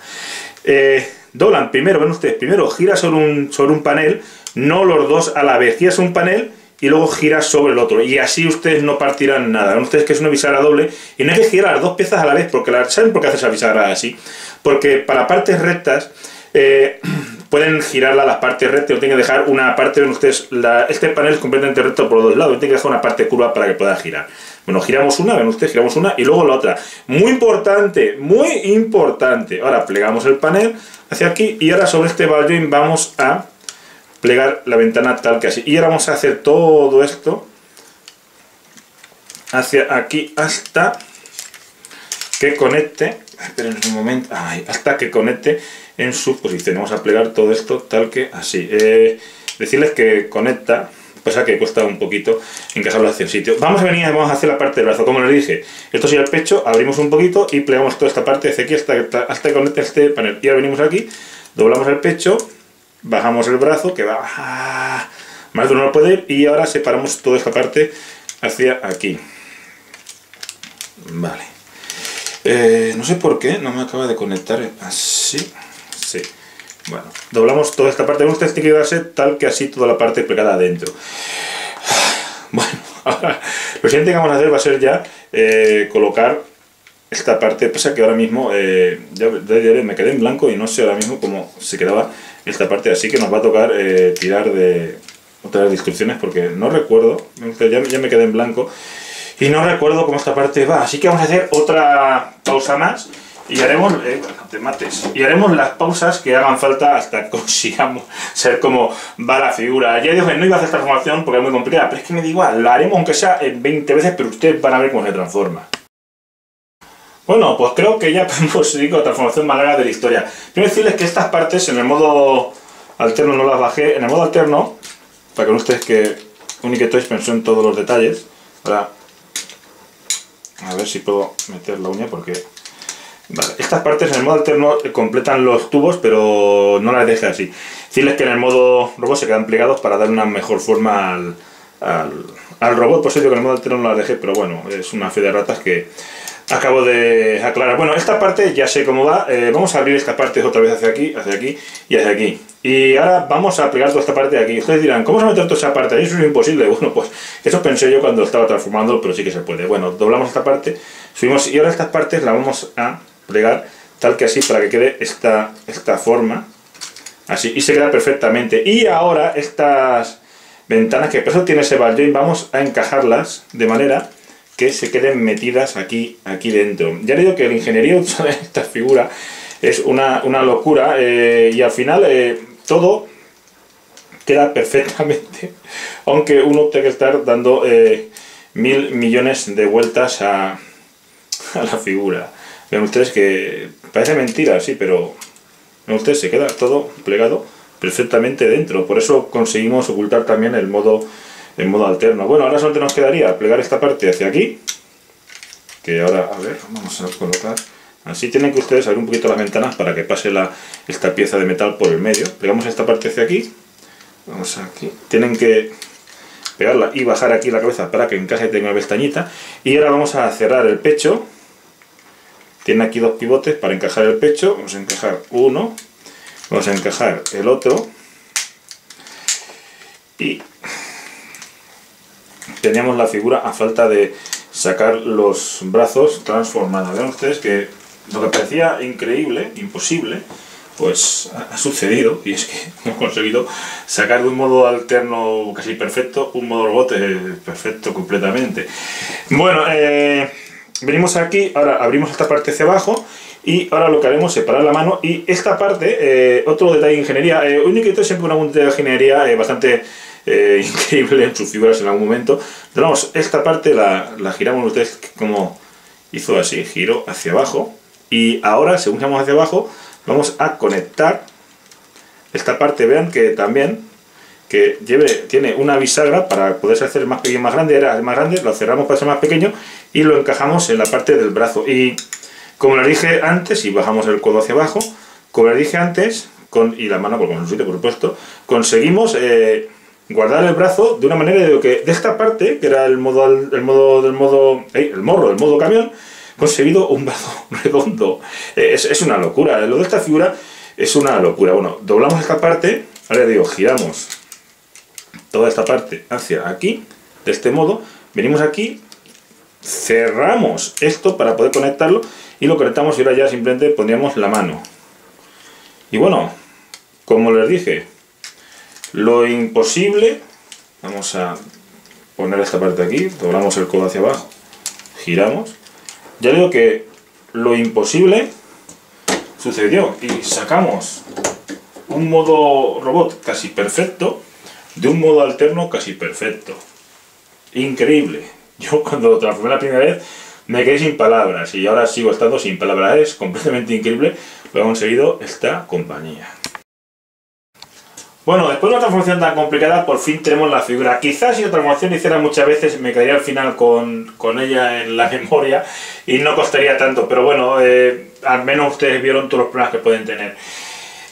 Eh, doblan primero, ven ustedes, primero gira sobre un, sobre un panel, no los dos a la vez. Giras un panel y luego giras sobre el otro. Y así ustedes no partirán nada. Ustedes que es una bisagra doble y no hay que girar las dos piezas a la vez, porque la, ¿saben por qué hace esa bisagra así? Porque para partes rectas... Eh, pueden girarla las partes rectas, tienen que dejar una parte, ustedes, este panel es completamente recto por los dos lados, tienen que dejar una parte curva para que pueda girar. Bueno, giramos una, ven ustedes, giramos una y luego la otra. Muy importante, muy importante. Ahora plegamos el panel hacia aquí y ahora sobre este baldwin vamos a plegar la ventana tal que así. Y ahora vamos a hacer todo esto hacia aquí hasta que conecte, esperen un momento, hasta que conecte en su posición. Vamos a plegar todo esto tal que así. Eh, decirles que conecta, pasa que cuesta un poquito encajarlo hacia el sitio. Vamos a venir, vamos a hacer la parte del brazo, como les dije. Esto sería el pecho, abrimos un poquito y plegamos toda esta parte de aquí hasta, hasta que conecte este panel. Y ahora venimos aquí, doblamos el pecho, bajamos el brazo, que va ah, más de uno no puede ir, y ahora separamos toda esta parte hacia aquí. Vale. Eh, no sé por qué, no me acaba de conectar así. Sí. Bueno, doblamos toda esta parte. Ustedes tiene que quedarse tal que así toda la parte pegada adentro. Bueno, ahora lo siguiente que vamos a hacer va a ser ya eh, colocar esta parte. Pasa que ahora mismo eh, ya, me quedé en blanco y no sé ahora mismo cómo se quedaba esta parte. Así que nos va a tocar eh, tirar de otras instrucciones porque no recuerdo. Ya, me quedé en blanco y no recuerdo cómo esta parte va. Así que vamos a hacer otra pausa más y haremos, eh, mates, y haremos las pausas que hagan falta hasta consigamos ser como va la figura. Ya dije, no iba a hacer transformación porque es muy complicada, pero es que me da igual, la haremos aunque sea en 20 veces, pero ustedes van a ver cómo se transforma. Bueno, pues creo que ya podemos seguir la transformación más larga de la historia. Quiero decirles que estas partes en el modo alterno no las bajé. En el modo alterno, para que no ustedes que Unique Toys pensó en todos los detalles. Ahora, a ver si puedo meter la uña porque estas partes en el modo alterno completan los tubos, pero no las deje así. Decirles que en el modo robot se quedan plegados para dar una mejor forma al, robot, por eso digo que en el modo alterno no las dejé, pero bueno, es una fe de ratas que acabo de aclarar. Bueno, esta parte ya sé cómo va, eh, vamos a abrir esta parte otra vez hacia aquí, hacia aquí y hacia aquí. Y ahora vamos a plegar toda esta parte de aquí. Ustedes dirán, ¿cómo se meter toda esa parte? Eso es imposible. Bueno, pues eso pensé yo cuando estaba transformando, pero sí que se puede. Bueno, doblamos esta parte, subimos y ahora estas partes las vamos a plegar tal que así para que quede esta, esta forma así y se queda perfectamente y ahora estas ventanas que por eso tiene ese baldwin vamos a encajarlas de manera que se queden metidas aquí aquí dentro ya le digo que el ingeniería de esta figura es una, locura eh, y al final eh, todo queda perfectamente aunque uno tenga que estar dando eh, mil millones de vueltas a, a la figura Ven ustedes que parece mentira, sí, pero ven ustedes se queda todo plegado perfectamente dentro. Por eso conseguimos ocultar también el modo, el modo alterno. Bueno, ahora solamente nos quedaría plegar esta parte hacia aquí. Que ahora, a ver, vamos a colocar... Así tienen que ustedes abrir un poquito las ventanas para que pase la, esta pieza de metal por el medio. Plegamos esta parte hacia aquí. Vamos aquí. Tienen que pegarla y bajar aquí la cabeza para que encaje tenga una pestañita. Y ahora vamos a cerrar el pecho tiene aquí dos pivotes para encajar el pecho. Vamos a encajar uno. Vamos a encajar el otro. Y teníamos la figura a falta de sacar los brazos transformados. Vean ustedes que lo que parecía increíble, imposible, pues ha sucedido y es que hemos conseguido sacar de un modo alterno casi perfecto un modo robot perfecto completamente. Bueno, eh, venimos aquí, ahora abrimos esta parte hacia abajo y ahora lo que haremos es separar la mano y esta parte, eh, otro detalle de ingeniería, eh, Unique siempre una de ingeniería eh, bastante eh, increíble en sus figuras en algún momento. Tenemos esta parte, la, giramos ustedes como hizo así, giro hacia abajo y ahora según giramos hacia abajo vamos a conectar esta parte, vean que también que lleve, tiene una bisagra para poderse hacer más pequeño más grande, era más grande, lo cerramos para ser más pequeño y lo encajamos en la parte del brazo. Y como les dije antes, y bajamos el codo hacia abajo, como les dije antes, con, y la mano, por sitio, por supuesto, conseguimos eh, guardar el brazo de una manera de que de esta parte, que era el modo, el modo del modo, el morro, el modo camión, conseguido un brazo redondo. Es, es, una locura. Lo de esta figura es una locura. Bueno, doblamos esta parte, ahora digo, giramos toda esta parte hacia aquí, de este modo, venimos aquí, cerramos esto para poder conectarlo y lo conectamos y ahora ya simplemente pondríamos la mano. Y bueno, como les dije, lo imposible, vamos a poner esta parte aquí, doblamos el codo hacia abajo, giramos, ya digo que lo imposible sucedió y sacamos un modo robot casi perfecto de un modo alterno casi perfecto. Increíble. Yo cuando lo transformé la primera vez me quedé sin palabras y ahora sigo estando sin palabras. Es completamente increíble lo que ha conseguido esta compañía. Bueno, después de una transformación tan complicada, por fin tenemos la figura. Quizás si otra transformación hiciera muchas veces, me quedaría al final con, ella en la memoria y no costaría tanto. Pero bueno, eh, al menos ustedes vieron todos los problemas que pueden tener.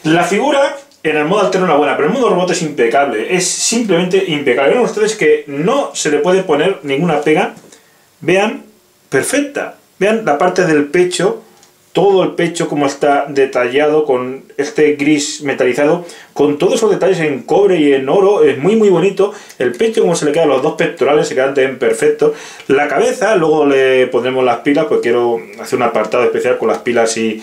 La figura en el modo alterno la buena, pero el modo robot es impecable, es simplemente impecable. Vean ustedes que no se le puede poner ninguna pega, vean, perfecta. Vean la parte del pecho, todo el pecho como está detallado con este gris metalizado, con todos esos detalles en cobre y en oro, es muy muy bonito. El pecho como se le quedan los dos pectorales, se quedan bien perfectos. La cabeza, luego le pondremos las pilas, pues quiero hacer un apartado especial con las pilas y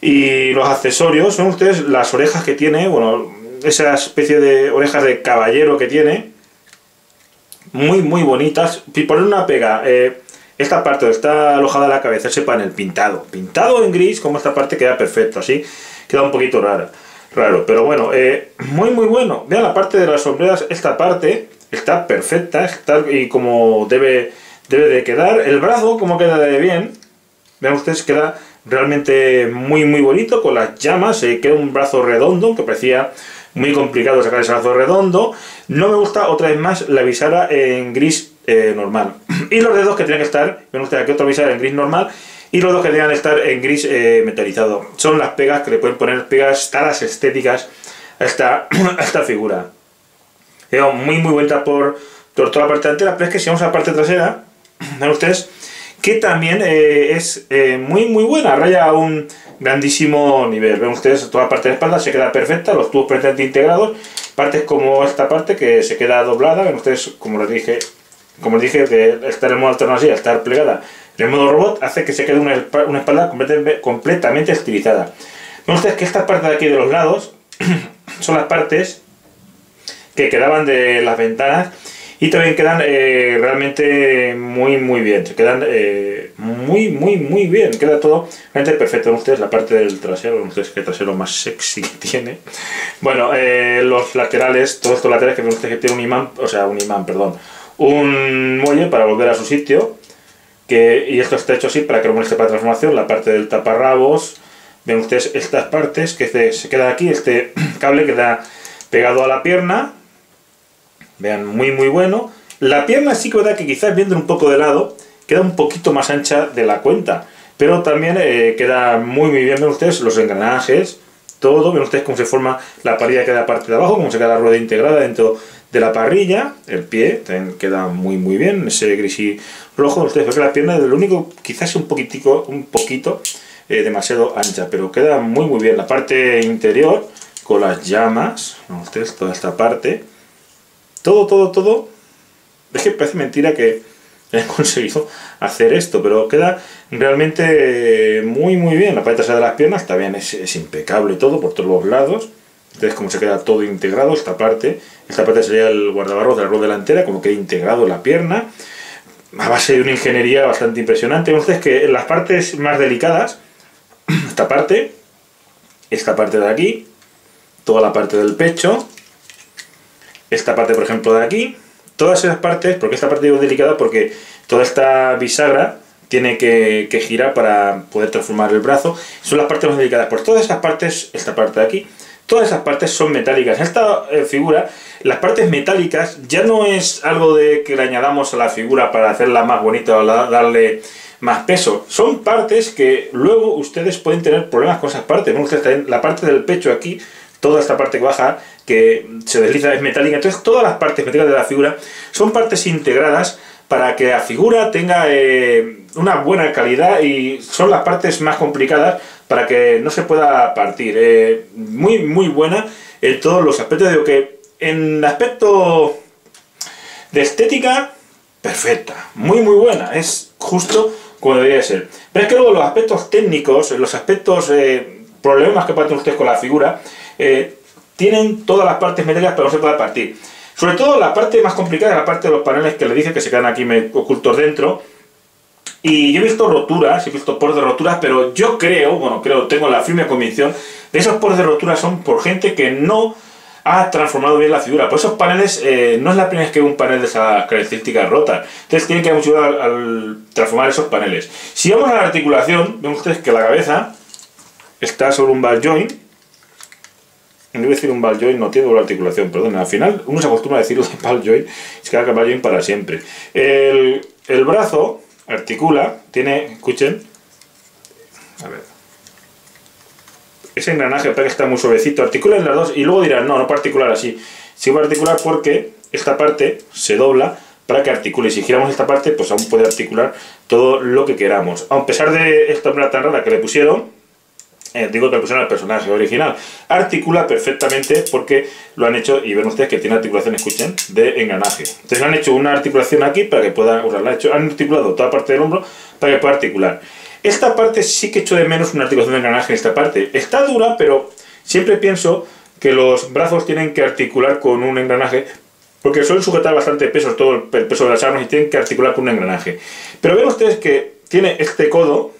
y los accesorios son ustedes las orejas que tiene, bueno, esa especie de orejas de caballero que tiene, muy muy bonitas. Y poner una pega, eh, esta parte donde está alojada la cabeza, ese panel pintado, pintado en gris, como esta parte queda perfecto, así, queda un poquito rara, raro, pero bueno, eh, muy muy bueno. Vean la parte de las sombreras, esta parte está perfecta, está y como debe, debe de quedar. El brazo, como queda bien, vean ustedes, queda realmente muy muy bonito con las llamas, se queda un brazo redondo que parecía muy complicado sacar ese brazo redondo. No me gusta otra vez más la visara en gris eh, normal. Y los dedos que tienen que estar, me gusta aquí otra visara en gris normal y los dedos que que estar en gris eh, metalizado. Son las pegas que le pueden poner pegas taras estéticas a esta, esta figura. muy muy buena por, por toda la parte delantera, pero es que si vamos a la parte trasera, ven ustedes que también eh, es muy muy buena, raya a un grandísimo nivel. Ven ustedes, toda la parte de espalda se queda perfecta, los tubos perfectamente integrados, partes como esta parte que se queda doblada, ven ustedes, como les dije, como dije, que estar en modo alternativo, estar plegada en el modo robot, hace que se quede una, espalda completamente, completamente estilizada. Ven ustedes que esta parte de aquí de los lados son las partes que quedaban de las ventanas y también quedan eh, realmente muy muy bien, se quedan eh, muy muy muy bien, queda todo realmente perfecto. ustedes la parte del trasero, ustedes que trasero más sexy tiene. Bueno, eh, los laterales, todos estos laterales que ven ustedes que tiene un imán, o sea, un imán, perdón, un muelle para volver a su sitio. Que, y esto está hecho así para que no moleste para transformación, la parte del taparrabos, ven ustedes estas partes que se queda aquí, este cable queda pegado a la pierna, Vean, muy muy bueno. La pierna sí que que quizás viendo un poco de lado, queda un poquito más ancha de la cuenta. Pero también eh, queda muy muy bien, ven ustedes, los engranajes, todo, ven ustedes cómo se forma la parrilla que la parte de abajo, cómo se queda la rueda integrada dentro de la parrilla, el pie queda muy muy bien, ese gris y rojo, ustedes ven que la pierna lo único quizás es un poquitico, un poquito eh, demasiado ancha, pero queda muy muy bien. La parte interior con las llamas, ustedes toda esta parte, todo, todo, todo. Es que parece mentira que hayan conseguido hacer esto, pero queda realmente muy, muy bien. La parte trasera de las piernas está bien, es, impecable todo por todos los lados. Entonces, como se queda todo integrado, esta parte, esta parte sería el guardabarros de la rueda delantera, como queda integrado la pierna, a base de una ingeniería bastante impresionante. Entonces, que en las partes más delicadas, esta parte, esta parte de aquí, toda la parte del pecho, esta parte, por ejemplo, de aquí, todas esas partes, porque esta parte es delicada porque toda esta bisagra tiene que, girar para poder transformar el brazo, son las partes más delicadas. Por todas esas partes, esta parte de aquí, todas esas partes son metálicas. En esta eh, figura, las partes metálicas ya no es algo de que le añadamos a la figura para hacerla más bonita o darle más peso. Son partes que luego ustedes pueden tener problemas con esas partes. La parte del pecho aquí toda esta parte que baja, que se desliza, es metálica. Entonces, todas las partes metálicas de la figura son partes integradas para que la figura tenga eh, una buena calidad y son las partes más complicadas para que no se pueda partir. Eh, muy, muy buena en todos los aspectos. Digo que en aspecto de estética, perfecta. Muy, muy buena. Es justo como debería ser. Pero es que luego los aspectos técnicos, los aspectos, eh, problemas que pueden tener ustedes con la figura, tienen todas las partes metálicas pero no se puede partir. Sobre todo la parte más complicada es la parte de los paneles que le dije que se quedan aquí ocultos dentro. Y yo he visto roturas, he visto poros de roturas, pero yo creo, bueno, creo, tengo la firme convicción de esos poros de roturas son por gente que no ha transformado bien la figura. Por esos paneles, eh, no es la primera vez que veo un panel de esas características rotas. Entonces tienen que mucho cuidado al, transformar esos paneles. Si vamos a la articulación, ven ustedes que la cabeza está sobre un ball joint no iba a decir un ball joint, no tiene doble articulación, perdón. Al final uno se acostumbra a decir un ball joint, se queda ball joint para siempre. El, el brazo articula, tiene, escuchen, a ver, ese engranaje para que está muy suavecito, articula en las dos y luego dirán, no, no puede articular así. Sí va a articular porque esta parte se dobla para que articule. Si giramos esta parte, pues aún puede articular todo lo que queramos. A pesar de esta manera tan rara que le pusieron, eh, digo que pusieron al personaje original, articula perfectamente porque lo han hecho, y ven ustedes que tiene articulación, escuchen, de engranaje. Entonces han hecho una articulación aquí para que pueda, han, hecho, han articulado toda parte del hombro para que pueda articular. Esta parte sí que echo de menos una articulación de engranaje en esta parte. Está dura, pero siempre pienso que los brazos tienen que articular con un engranaje porque suelen sujetar bastante peso, todo el peso de las armas y tienen que articular con un engranaje. Pero ven ustedes que tiene este codo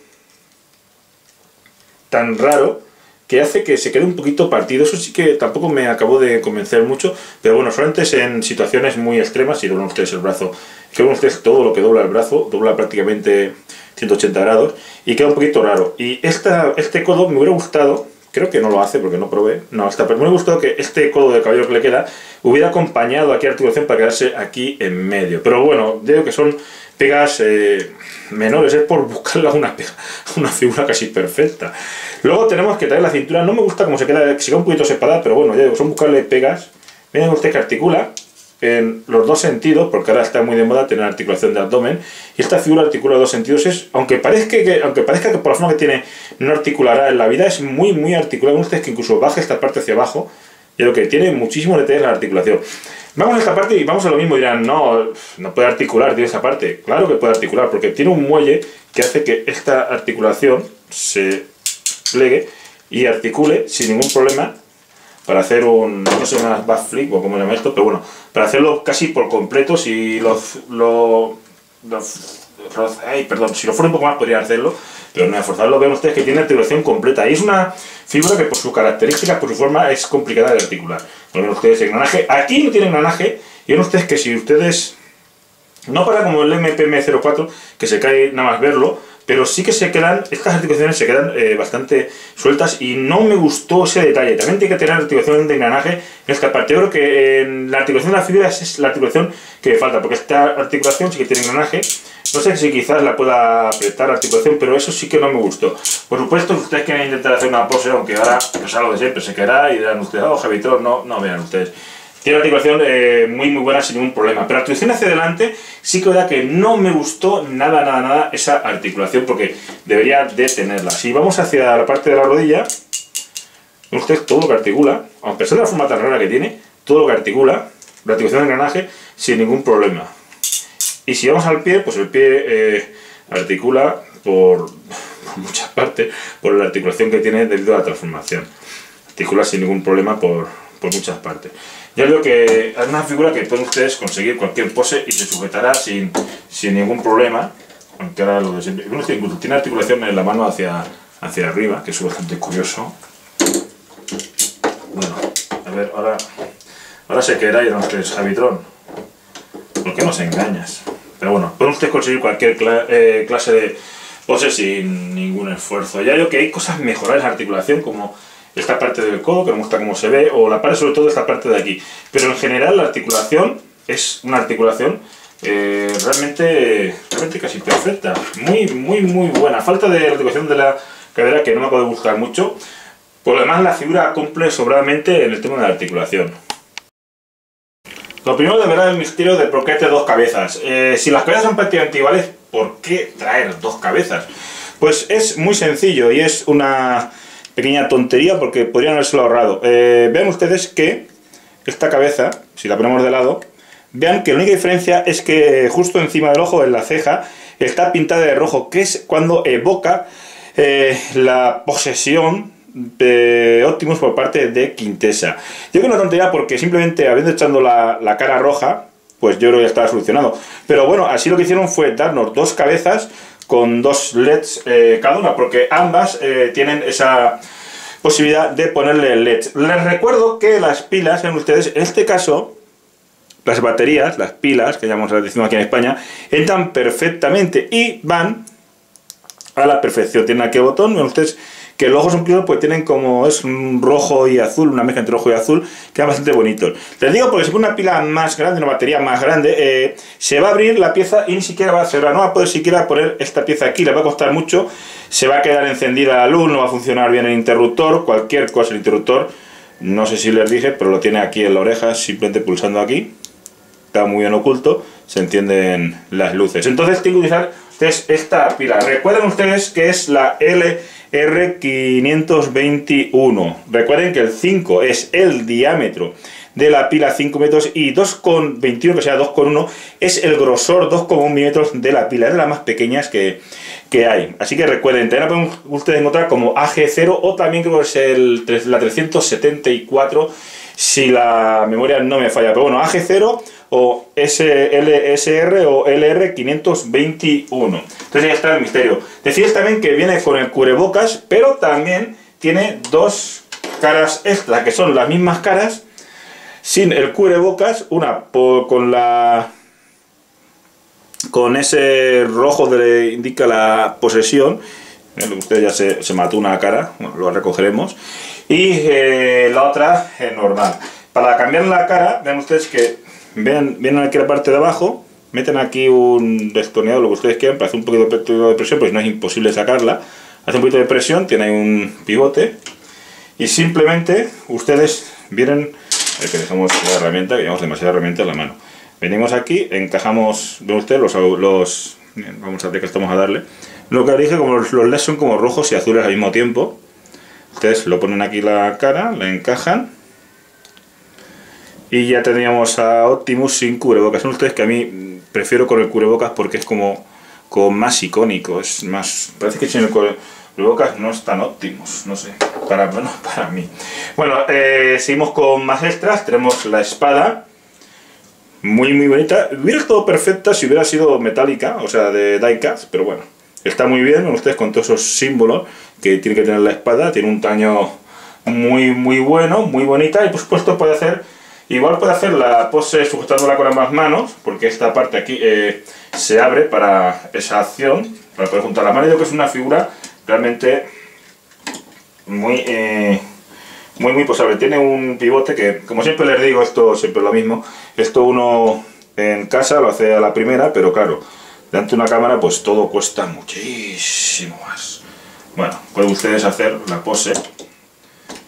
tan raro que hace que se quede un poquito partido. Eso sí que tampoco me acabó de convencer mucho, pero bueno, solamente es en situaciones muy extremas, si doblan ustedes el brazo, que ustedes todo lo que dobla el brazo, dobla prácticamente 180 grados y queda un poquito raro. Y esta, este codo me hubiera gustado, creo que no lo hace porque no probé, no, está, pero me hubiera gustado que este codo de cabello que le queda hubiera acompañado aquí a articulación para quedarse aquí en medio. Pero bueno, digo que son pegas eh, menores, es por buscarle una, una figura casi perfecta. Luego tenemos que traer la cintura, no me gusta cómo se queda, se queda un poquito separada, pero bueno, ya digo, son buscarle pegas. Miren usted que articula en los dos sentidos, porque ahora está muy de moda tener articulación de abdomen, y esta figura articula dos sentidos, es, aunque, parezca que, aunque parezca que por la forma que tiene no articulará en la vida, es muy muy articulada, ustedes que incluso baje esta parte hacia abajo, y lo que tiene muchísimo detalle en la articulación. Vamos a esta parte y vamos a lo mismo. Dirán, no, no puede articular, tiene esa parte. Claro que puede articular, porque tiene un muelle que hace que esta articulación se plegue y articule sin ningún problema para hacer un, no sé, una backflip o como llama esto, pero bueno, para hacerlo casi por completo, si lo, lo, ay, perdón, si lo fuera un poco más podría hacerlo, pero no forzarlo, ven ustedes que tiene articulación completa. Y es una figura que por sus características, por su forma, es complicada de articular. Ven ustedes engranaje. Aquí no tiene engranaje. Y ven ustedes que si ustedes... No para como el MPM04, que se cae nada más verlo, pero sí que se quedan, estas articulaciones se quedan eh, bastante sueltas y no me gustó ese detalle. También tiene que tener articulación de engranaje en esta parte. Yo creo que en la articulación de la fibra es la articulación que falta, porque esta articulación sí que tiene engranaje, no sé si quizás la pueda apretar articulación, pero eso sí que no me gustó. Por supuesto, si ustedes quieren intentar hacer una pose, aunque ahora pues algo de siempre se quedará y dirán ustedes, oh, Javitron, no, no vean ustedes. Tiene articulación eh, muy muy buena sin ningún problema. Pero articulación hacia adelante sí que verdad que no me gustó nada, nada, nada esa articulación porque debería de tenerla. Si vamos hacia la parte de la rodilla, usted todo lo que articula, a pesar de la forma tan rara que tiene, todo lo que articula, la articulación de engranaje sin ningún problema. Y si vamos al pie, pues el pie eh, articula por, muchas partes, por la articulación que tiene debido a la transformación. Articula sin ningún problema por, muchas partes. Ya veo que es una figura que pueden ustedes conseguir cualquier pose y se sujetará sin, sin ningún problema. Aunque ahora lo de siempre. incluso tiene articulación en la mano hacia, hacia arriba, que es bastante curioso. Bueno, a ver, ahora, ahora se quedará y ustedes, Javitrón. ¿Por qué nos engañas? Pero bueno, pueden ustedes conseguir cualquier eh, clase de pose sin ningún esfuerzo. Ya digo que hay cosas mejorables en articulación, como esta parte del codo, que me gusta cómo se ve, o la parte sobre todo esta parte de aquí. Pero en general la articulación es una articulación eh, realmente, realmente casi perfecta. Muy, muy, muy buena. Falta de articulación de la cadera que no me puedo buscar mucho. Por lo demás, la figura cumple sobradamente en el tema de la articulación. Lo primero de verdad es el misterio de por qué dos cabezas. Eh, si las cabezas son prácticamente iguales, ¿por qué traer dos cabezas? Pues es muy sencillo y es una pequeña tontería porque podrían haberse ahorrado. Eh, vean ustedes que esta cabeza, si la ponemos de lado, vean que la única diferencia es que justo encima del ojo, en la ceja, está pintada de rojo, que es cuando evoca eh, la posesión de Optimus por parte de Quintesa. Yo creo que una tontería porque simplemente habiendo echando la, cara roja, pues yo creo que ya estaba solucionado. Pero bueno, así lo que hicieron fue darnos dos cabezas con dos LEDs eh, cada una, porque ambas eh, tienen esa posibilidad de ponerle LEDs. Les recuerdo que las pilas, en ustedes, en este caso, las baterías, las pilas, que llamamos decimos aquí en España, entran perfectamente y van a la perfección. Tienen aquí el botón, ven ustedes que los ojos incluso pues tienen como es un rojo y azul, una mezcla entre rojo y azul, queda bastante bonito. Les digo porque si pone una pila más grande, una batería más grande, eh, se va a abrir la pieza y ni siquiera va a cerrar, no va a poder siquiera poner esta pieza aquí, le va a costar mucho, se va a quedar encendida la luz, no va a funcionar bien el interruptor, cualquier cosa el interruptor, no sé si les dije, pero lo tiene aquí en la oreja, simplemente pulsando aquí, está muy bien oculto, se encienden las luces. Entonces tengo que utilizar esta pila. Recuerden ustedes que es la L R521. Recuerden que el 5 es el diámetro de la pila 5 metros y 2,21, que sea 2,1, es el grosor 2,1 milímetros de la pila. Es de las más pequeñas que, hay. Así que recuerden, también la pueden ustedes encontrar como AG0 o también creo que es la 374 si la memoria no me falla. Pero bueno, AG0 o SLSR o LR521. Entonces ya está el misterio. Decís también que viene con el cubrebocas, pero también tiene dos caras extra, que son las mismas caras, sin el cubrebocas, una con la con ese rojo que le indica la posesión, usted ya se, mató una cara, lo recogeremos, y eh, la otra es normal. Para cambiar la cara, vean ustedes que Ven, vienen aquí a la parte de abajo, meten aquí un destornillador, lo que ustedes quieran, para hacer un poquito de presión, pues no es imposible sacarla. Hace un poquito de presión, tiene ahí un pivote, y simplemente ustedes vienen, es que dejamos la herramienta, que llevamos demasiada herramienta en la mano. Venimos aquí, encajamos, ven ustedes, los, los vamos a ver que estamos a darle. Lo que dije, como los, los LEDs son como rojos y azules al mismo tiempo, ustedes lo ponen aquí la cara, la encajan, y ya teníamos a Optimus sin cubrebocas. Son ustedes que a mí prefiero con el cubrebocas porque es como, como más icónico. Es más. Parece que sin el cubrebocas no es tan Optimus. No sé. Para, bueno, para mí. Bueno, eh, seguimos con más extras. Tenemos la espada. Muy, muy bonita. Hubiera estado perfecta si hubiera sido metálica, o sea, de diecast, pero bueno. Está muy bien, ustedes con todos esos símbolos que tiene que tener la espada. Tiene un taño muy, muy bueno, muy bonita. Y por supuesto puede hacer Igual puede hacer la pose sujetándola con ambas manos, porque esta parte aquí eh, se abre para esa acción, para poder juntar las manos. Yo creo que es una figura realmente muy, eh, muy, muy posable. Tiene un pivote que, como siempre les digo, esto siempre es lo mismo. Esto uno en casa lo hace a la primera, pero claro, delante de una cámara pues todo cuesta muchísimo más. Bueno, pueden ustedes hacer la pose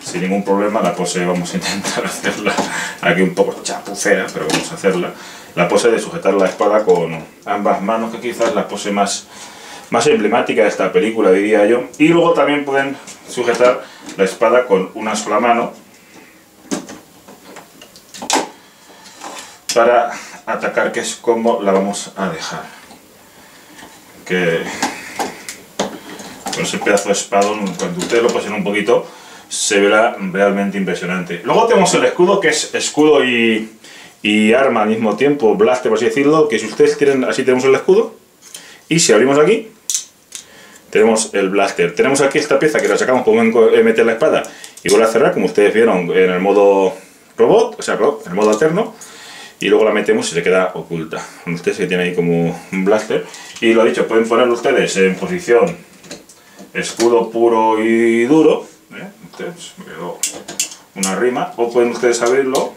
sin ningún problema. La pose vamos a intentar hacerla aquí un poco chapucera, pero vamos a hacerla. La pose de sujetar la espada con ambas manos, que quizás la pose más, más emblemática de esta película, diría yo. Y luego también pueden sujetar la espada con una sola mano para atacar, que es como la vamos a dejar. Que con ese pedazo de espadón, cuando ustedes lo pasen un poquito, se verá realmente impresionante. Luego tenemos el escudo, que es escudo y, arma al mismo tiempo, blaster por así decirlo, que si ustedes quieren, así tenemos el escudo. Y si abrimos aquí, tenemos el blaster. Tenemos aquí esta pieza que la sacamos, podemos meter la espada y vuelve a cerrar, como ustedes vieron en el modo robot, o sea, en el modo alterno. Y luego la metemos y se queda oculta. Ustedes que tiene ahí como un blaster. Y lo dicho, pueden poner ustedes en posición escudo puro y duro ¿eh? Me quedó una rima. O pueden ustedes abrirlo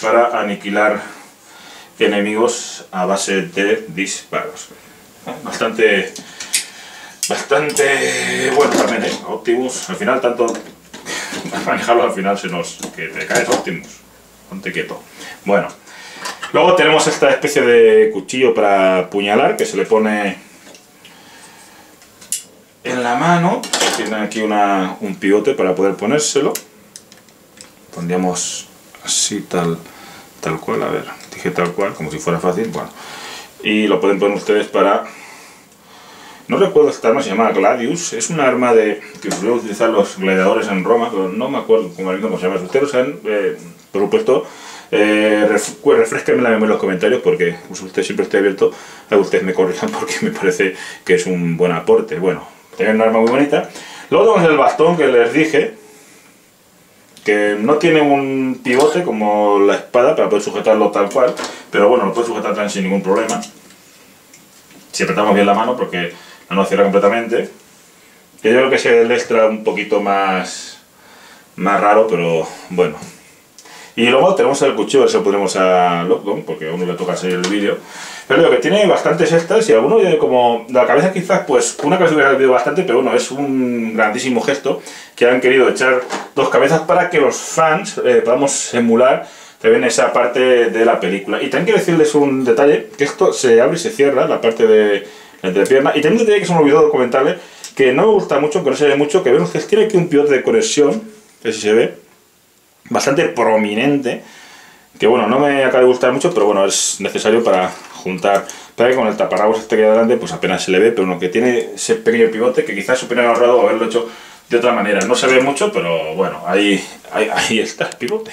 para aniquilar enemigos a base de disparos. Bastante, bastante bueno también, ¿eh? Optimus, al final tanto manejarlo al final se nos... que te caes Optimus, ponte quieto. Bueno, luego tenemos esta especie de cuchillo para apuñalar que se le pone en la mano, tiene aquí una, un pivote para poder ponérselo. Pondríamos así tal, tal cual, a ver, dije tal cual, como si fuera fácil, bueno. Y lo pueden poner ustedes para... No recuerdo esta arma, se llama Gladius, es un arma de, que solían utilizar los gladiadores en Roma, pero no me acuerdo cómo, se llama. ustedes saben, eh, por supuesto, eh, refresquenme la memoria en los comentarios porque usted siempre esté abierto a que ustedes me corrijan porque me parece que es un buen aporte. Bueno, tiene una arma muy bonita. Luego tenemos el bastón que les dije, que no tiene un pivote como la espada para poder sujetarlo tal cual, pero bueno, lo puede sujetar también sin ningún problema. Si apretamos bien la mano, porque no nos cierra completamente. Yo creo que es el extra un poquito más, más raro, pero bueno. Y luego tenemos el cuchillo, eso pondremos a Lockdown, porque a uno le toca hacer el vídeo. Pero digo que tiene bastantes estas y alguno como la cabeza quizás, pues una cabeza hubiera servido bastante, pero bueno, es un grandísimo gesto que han querido echar dos cabezas para que los fans eh, podamos emular también esa parte de la película. Y también quiero decirles un detalle, que esto se abre y se cierra, la parte de la entrepierna. Y también detalle que se me olvidó comentarle, que no me gusta mucho, que no se ve mucho, que ven ustedes, tiene aquí un pivote de conexión, que si se ve, bastante prominente, que bueno, no me acaba de gustar mucho, pero bueno, es necesario para juntar, para que con el taparrabos este que adelante, pues apenas se le ve, pero lo que tiene ese pequeño pivote que quizás hubiera ahorrado haberlo hecho de otra manera. No se ve mucho, pero bueno, ahí, ahí, está el pivote.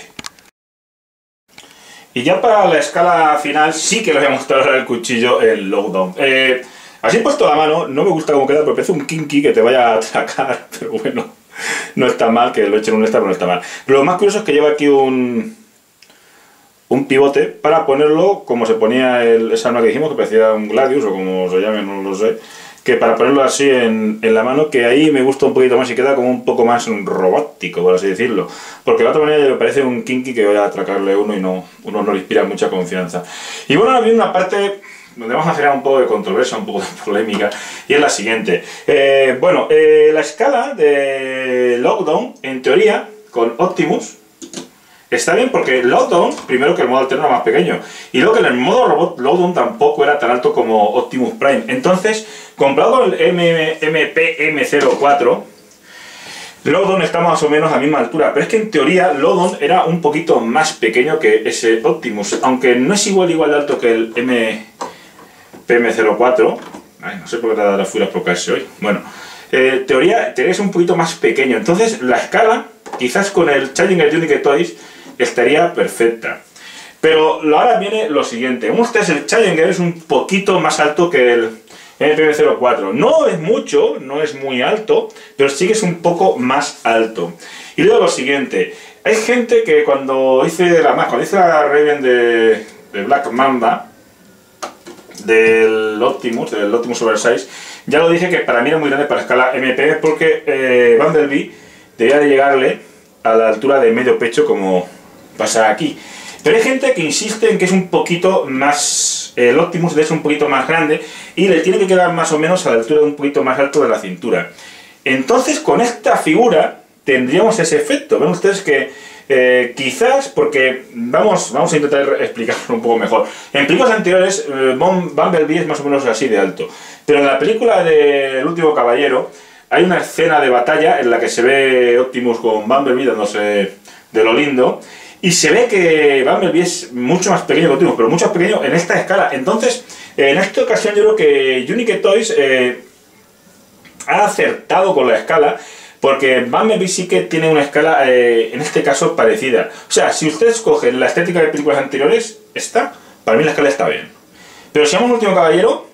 Y ya para la escala final sí que le voy a mostrar el cuchillo, el Lowdown. Eh, así puesto la mano, no me gusta cómo queda, pero parece un kinky que te vaya a atracar, pero bueno, no está mal, que lo echen un extra, pero no está mal. Lo más curioso es que lleva aquí un, un pivote para ponerlo como se ponía el, esa arma que dijimos, que parecía un Gladius o como se llame, no lo sé, que para ponerlo así en, en, la mano, que ahí me gusta un poquito más y queda como un poco más robótico, por así decirlo. Porque de la otra manera me parece un kinky que voy a atracarle uno y no, uno no le inspira mucha confianza. Y bueno, había una parte donde vamos a generar un poco de controversia, un poco de polémica, y es la siguiente. Eh, bueno, eh, la escala de Lockdown, en teoría, con Optimus, Está bien porque Lockdown, primero que el modo alterno era más pequeño, y luego que en el modo robot Lockdown tampoco era tan alto como Optimus Prime. Entonces, comprado el MPM04, Lockdown está más o menos a la misma altura, pero es que en teoría Lockdown era un poquito más pequeño que ese Optimus, aunque no es igual igual de alto que el MPM04. Ay, no sé por qué te las furas por caerse hoy. Bueno, eh, teoría, es un poquito más pequeño, entonces la escala, quizás con el Challenger Unique Toys, estaría perfecta. Pero ahora viene lo siguiente. Ustedes el Challenger es un poquito más alto que el MP04. No es mucho, no es muy alto, pero sí que es un poco más alto. Y luego lo siguiente. Hay gente que cuando hice la, cuando hice la Raven de, Black Mamba, del Optimus, del Optimus Oversize, ya lo dije que para mí era muy grande para escala MP porque eh, debía de llegarle a la altura de medio pecho como pasa aquí. Pero hay gente que insiste en que es un poquito más... El Optimus es un poquito más grande y le tiene que quedar más o menos a la altura de un poquito más alto de la cintura. Entonces con esta figura tendríamos ese efecto. Ven ustedes que eh, quizás porque vamos, vamos a intentar explicarlo un poco mejor. En películas anteriores eh, Bumblebee es más o menos así de alto. Pero en la película del último caballero hay una escena de batalla en la que se ve Optimus con Bumblebee dándose de lo lindo y se ve que Bumblebee es mucho más pequeño que Optimus, pero mucho más pequeño en esta escala. Entonces, en esta ocasión yo creo que Unique Toys eh, ha acertado con la escala, porque Bumblebee sí que tiene una escala, eh, en este caso, parecida. O sea, si ustedes cogen la estética de películas anteriores, esta, para mí la escala está bien. Pero si vamos al último caballero,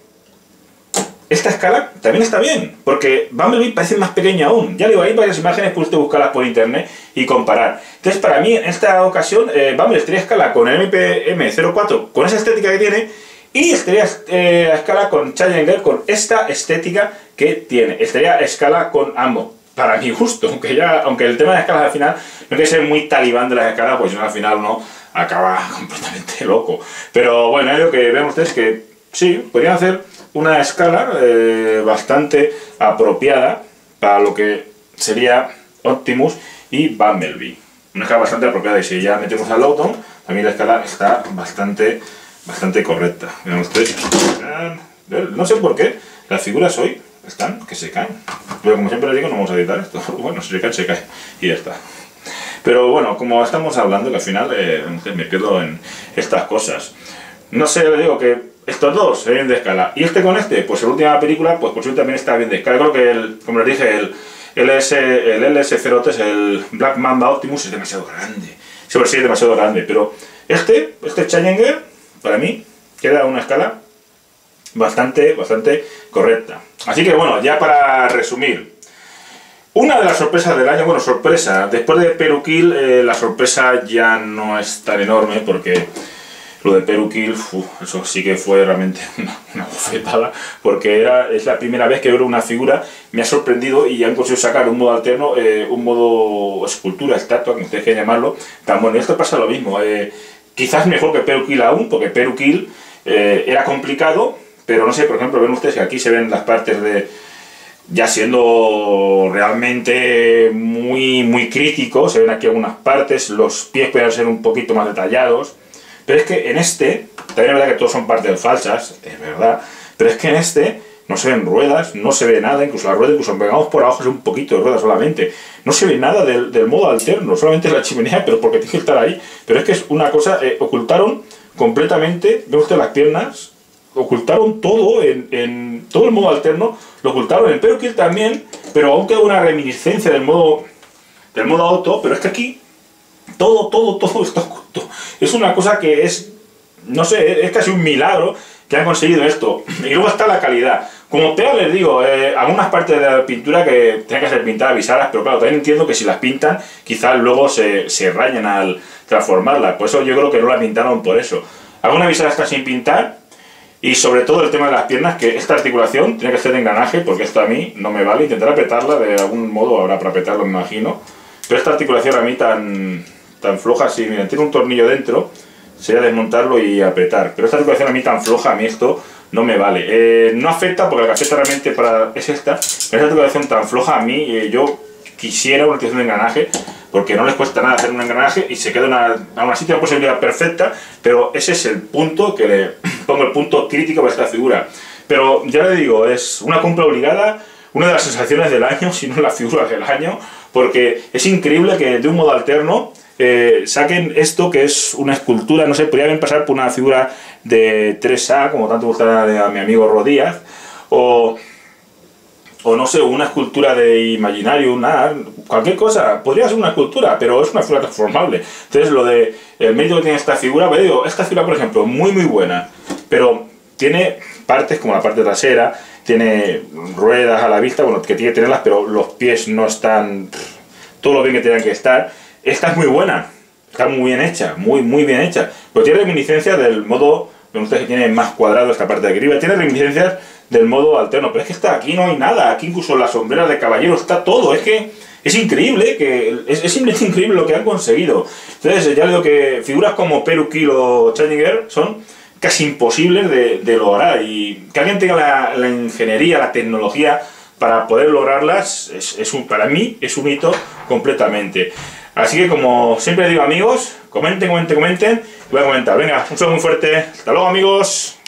esta escala también está bien, porque Bumblebee parece más pequeña aún. Ya digo, hay varias imágenes, puede usted buscarlas por internet y comparar. Entonces, para mí, en esta ocasión, eh, Bumblebee estaría a escala con el MPM04, con esa estética que tiene, y estaría eh, a escala con Challenger, con esta estética que tiene. Estaría a escala con ambos, para mi gusto, aunque, ya, aunque el tema de escalas al final no hay que ser muy talibán de las escalas, pues al final uno acaba completamente loco. Pero bueno, lo que vemos ustedes que sí, podrían hacer una escala eh, bastante apropiada para lo que sería Optimus y Bumblebee. Una escala bastante apropiada y si ya metemos al Auton, también la escala está bastante, bastante correcta. Vean ustedes. No sé por qué las figuras hoy están que se caen. Pero como siempre les digo, no vamos a editar esto. Bueno, si se cae, se cae. Y ya está. Pero bueno, como estamos hablando, que al final eh, me quedo en estas cosas. No sé, le digo que estos dos se ven de escala. Y este con este, pues en la última película, pues por suerte también está bien de escala. Creo que, el, como les dije, el, LS, el LS03, el Black Mamba Optimus, es demasiado grande. Sí, sí, es demasiado grande. Pero este, este Challenger, para mí, queda a una escala bastante, bastante correcta. Así que bueno, ya para resumir, una de las sorpresas del año, bueno, sorpresa, después de Peruquil eh, la sorpresa ya no es tan enorme porque lo de Peruquil, eso sí que fue realmente una, bofetada, porque era, es la primera vez que veo una figura, me ha sorprendido y han conseguido sacar un modo alterno, eh, un modo escultura, estatua, como ustedes quieran llamarlo, tan bueno. Esto pasa lo mismo, eh, quizás mejor que Peruquil aún, porque Peruquil era complicado, pero no sé, por ejemplo, ven ustedes que aquí se ven las partes de ya siendo realmente muy, muy críticos, se ven aquí algunas partes, los pies pueden ser un poquito más detallados, pero es que en este, también es verdad que todos son partes falsas, es verdad, pero es que en este no se ven ruedas, no se ve nada, incluso la rueda, incluso pegamos por abajo es un poquito de rueda solamente, no se ve nada del, del, modo alterno, solamente la chimenea, pero porque tiene que estar ahí, pero es que es una cosa, eh, ocultaron completamente, ve usted las piernas, ocultaron todo en, todo el modo alterno, lo ocultaron en Peruquil también, pero aún queda una reminiscencia del modo del modo auto, pero es que aquí todo, todo, todo está oculto. Es una cosa que es, no sé, es casi un milagro que han conseguido esto. Y luego está la calidad. Como peor les digo, eh, algunas partes de la pintura que tienen que ser pintadas, visadas, pero claro, también entiendo que si las pintan, quizás luego se, se rayen al transformarlas. Por eso yo creo que no la pintaron por eso. Alguna visada está sin pintar, y sobre todo el tema de las piernas, que esta articulación tiene que ser de engranaje, porque esta a mí no me vale. Intentar apretarla de algún modo, habrá para apretarlo, me imagino. Pero esta articulación a mí tan, tan floja, si miren, tiene un tornillo dentro, sería desmontarlo y apretar. Pero esta articulación a mí tan floja, a mí esto no me vale. Eh, no afecta, porque la que realmente para, es esta. Pero esta articulación tan floja a mí, eh, yo quisiera una articulación de engranaje, porque no les cuesta nada hacer un engranaje y se queda una, aún así tiene una posibilidad perfecta, pero ese es el punto que le pongo el punto crítico para esta figura. Pero ya le digo, es una compra obligada, una de las sensaciones del año, si no la figura del año, porque es increíble que de un modo alterno eh, saquen esto que es una escultura, no sé, podría bien pasar por una figura de 3A, como tanto gusta a mi amigo Rodíaz, o o no sé, una escultura de imaginario, una, cualquier cosa, podría ser una escultura, pero es una figura transformable. Entonces, lo de el mérito que tiene esta figura, pues digo, esta figura, por ejemplo, muy muy buena, pero tiene partes como la parte trasera, tiene ruedas a la vista, bueno, que tiene que tenerlas, pero los pies no están todo lo bien que tenían que estar. Esta es muy buena, está muy bien hecha, muy muy bien hecha, pero tiene reminiscencias del modo, ustedes que tiene más cuadrado esta parte de arriba, tiene reminiscencias del modo alterno. Pero es que está aquí no hay nada, aquí incluso la sombrera de caballero está todo, es que es increíble, que es, es increíble lo que han conseguido. Entonces ya digo que figuras como Perukil o Challenger son casi imposibles de, lograr y que alguien tenga la, ingeniería, la tecnología para poder lograrlas, es, un, para mí es un hito completamente. Así que como siempre digo amigos, comenten, comenten, comenten, voy a comentar. Venga, un saludo muy fuerte, hasta luego amigos.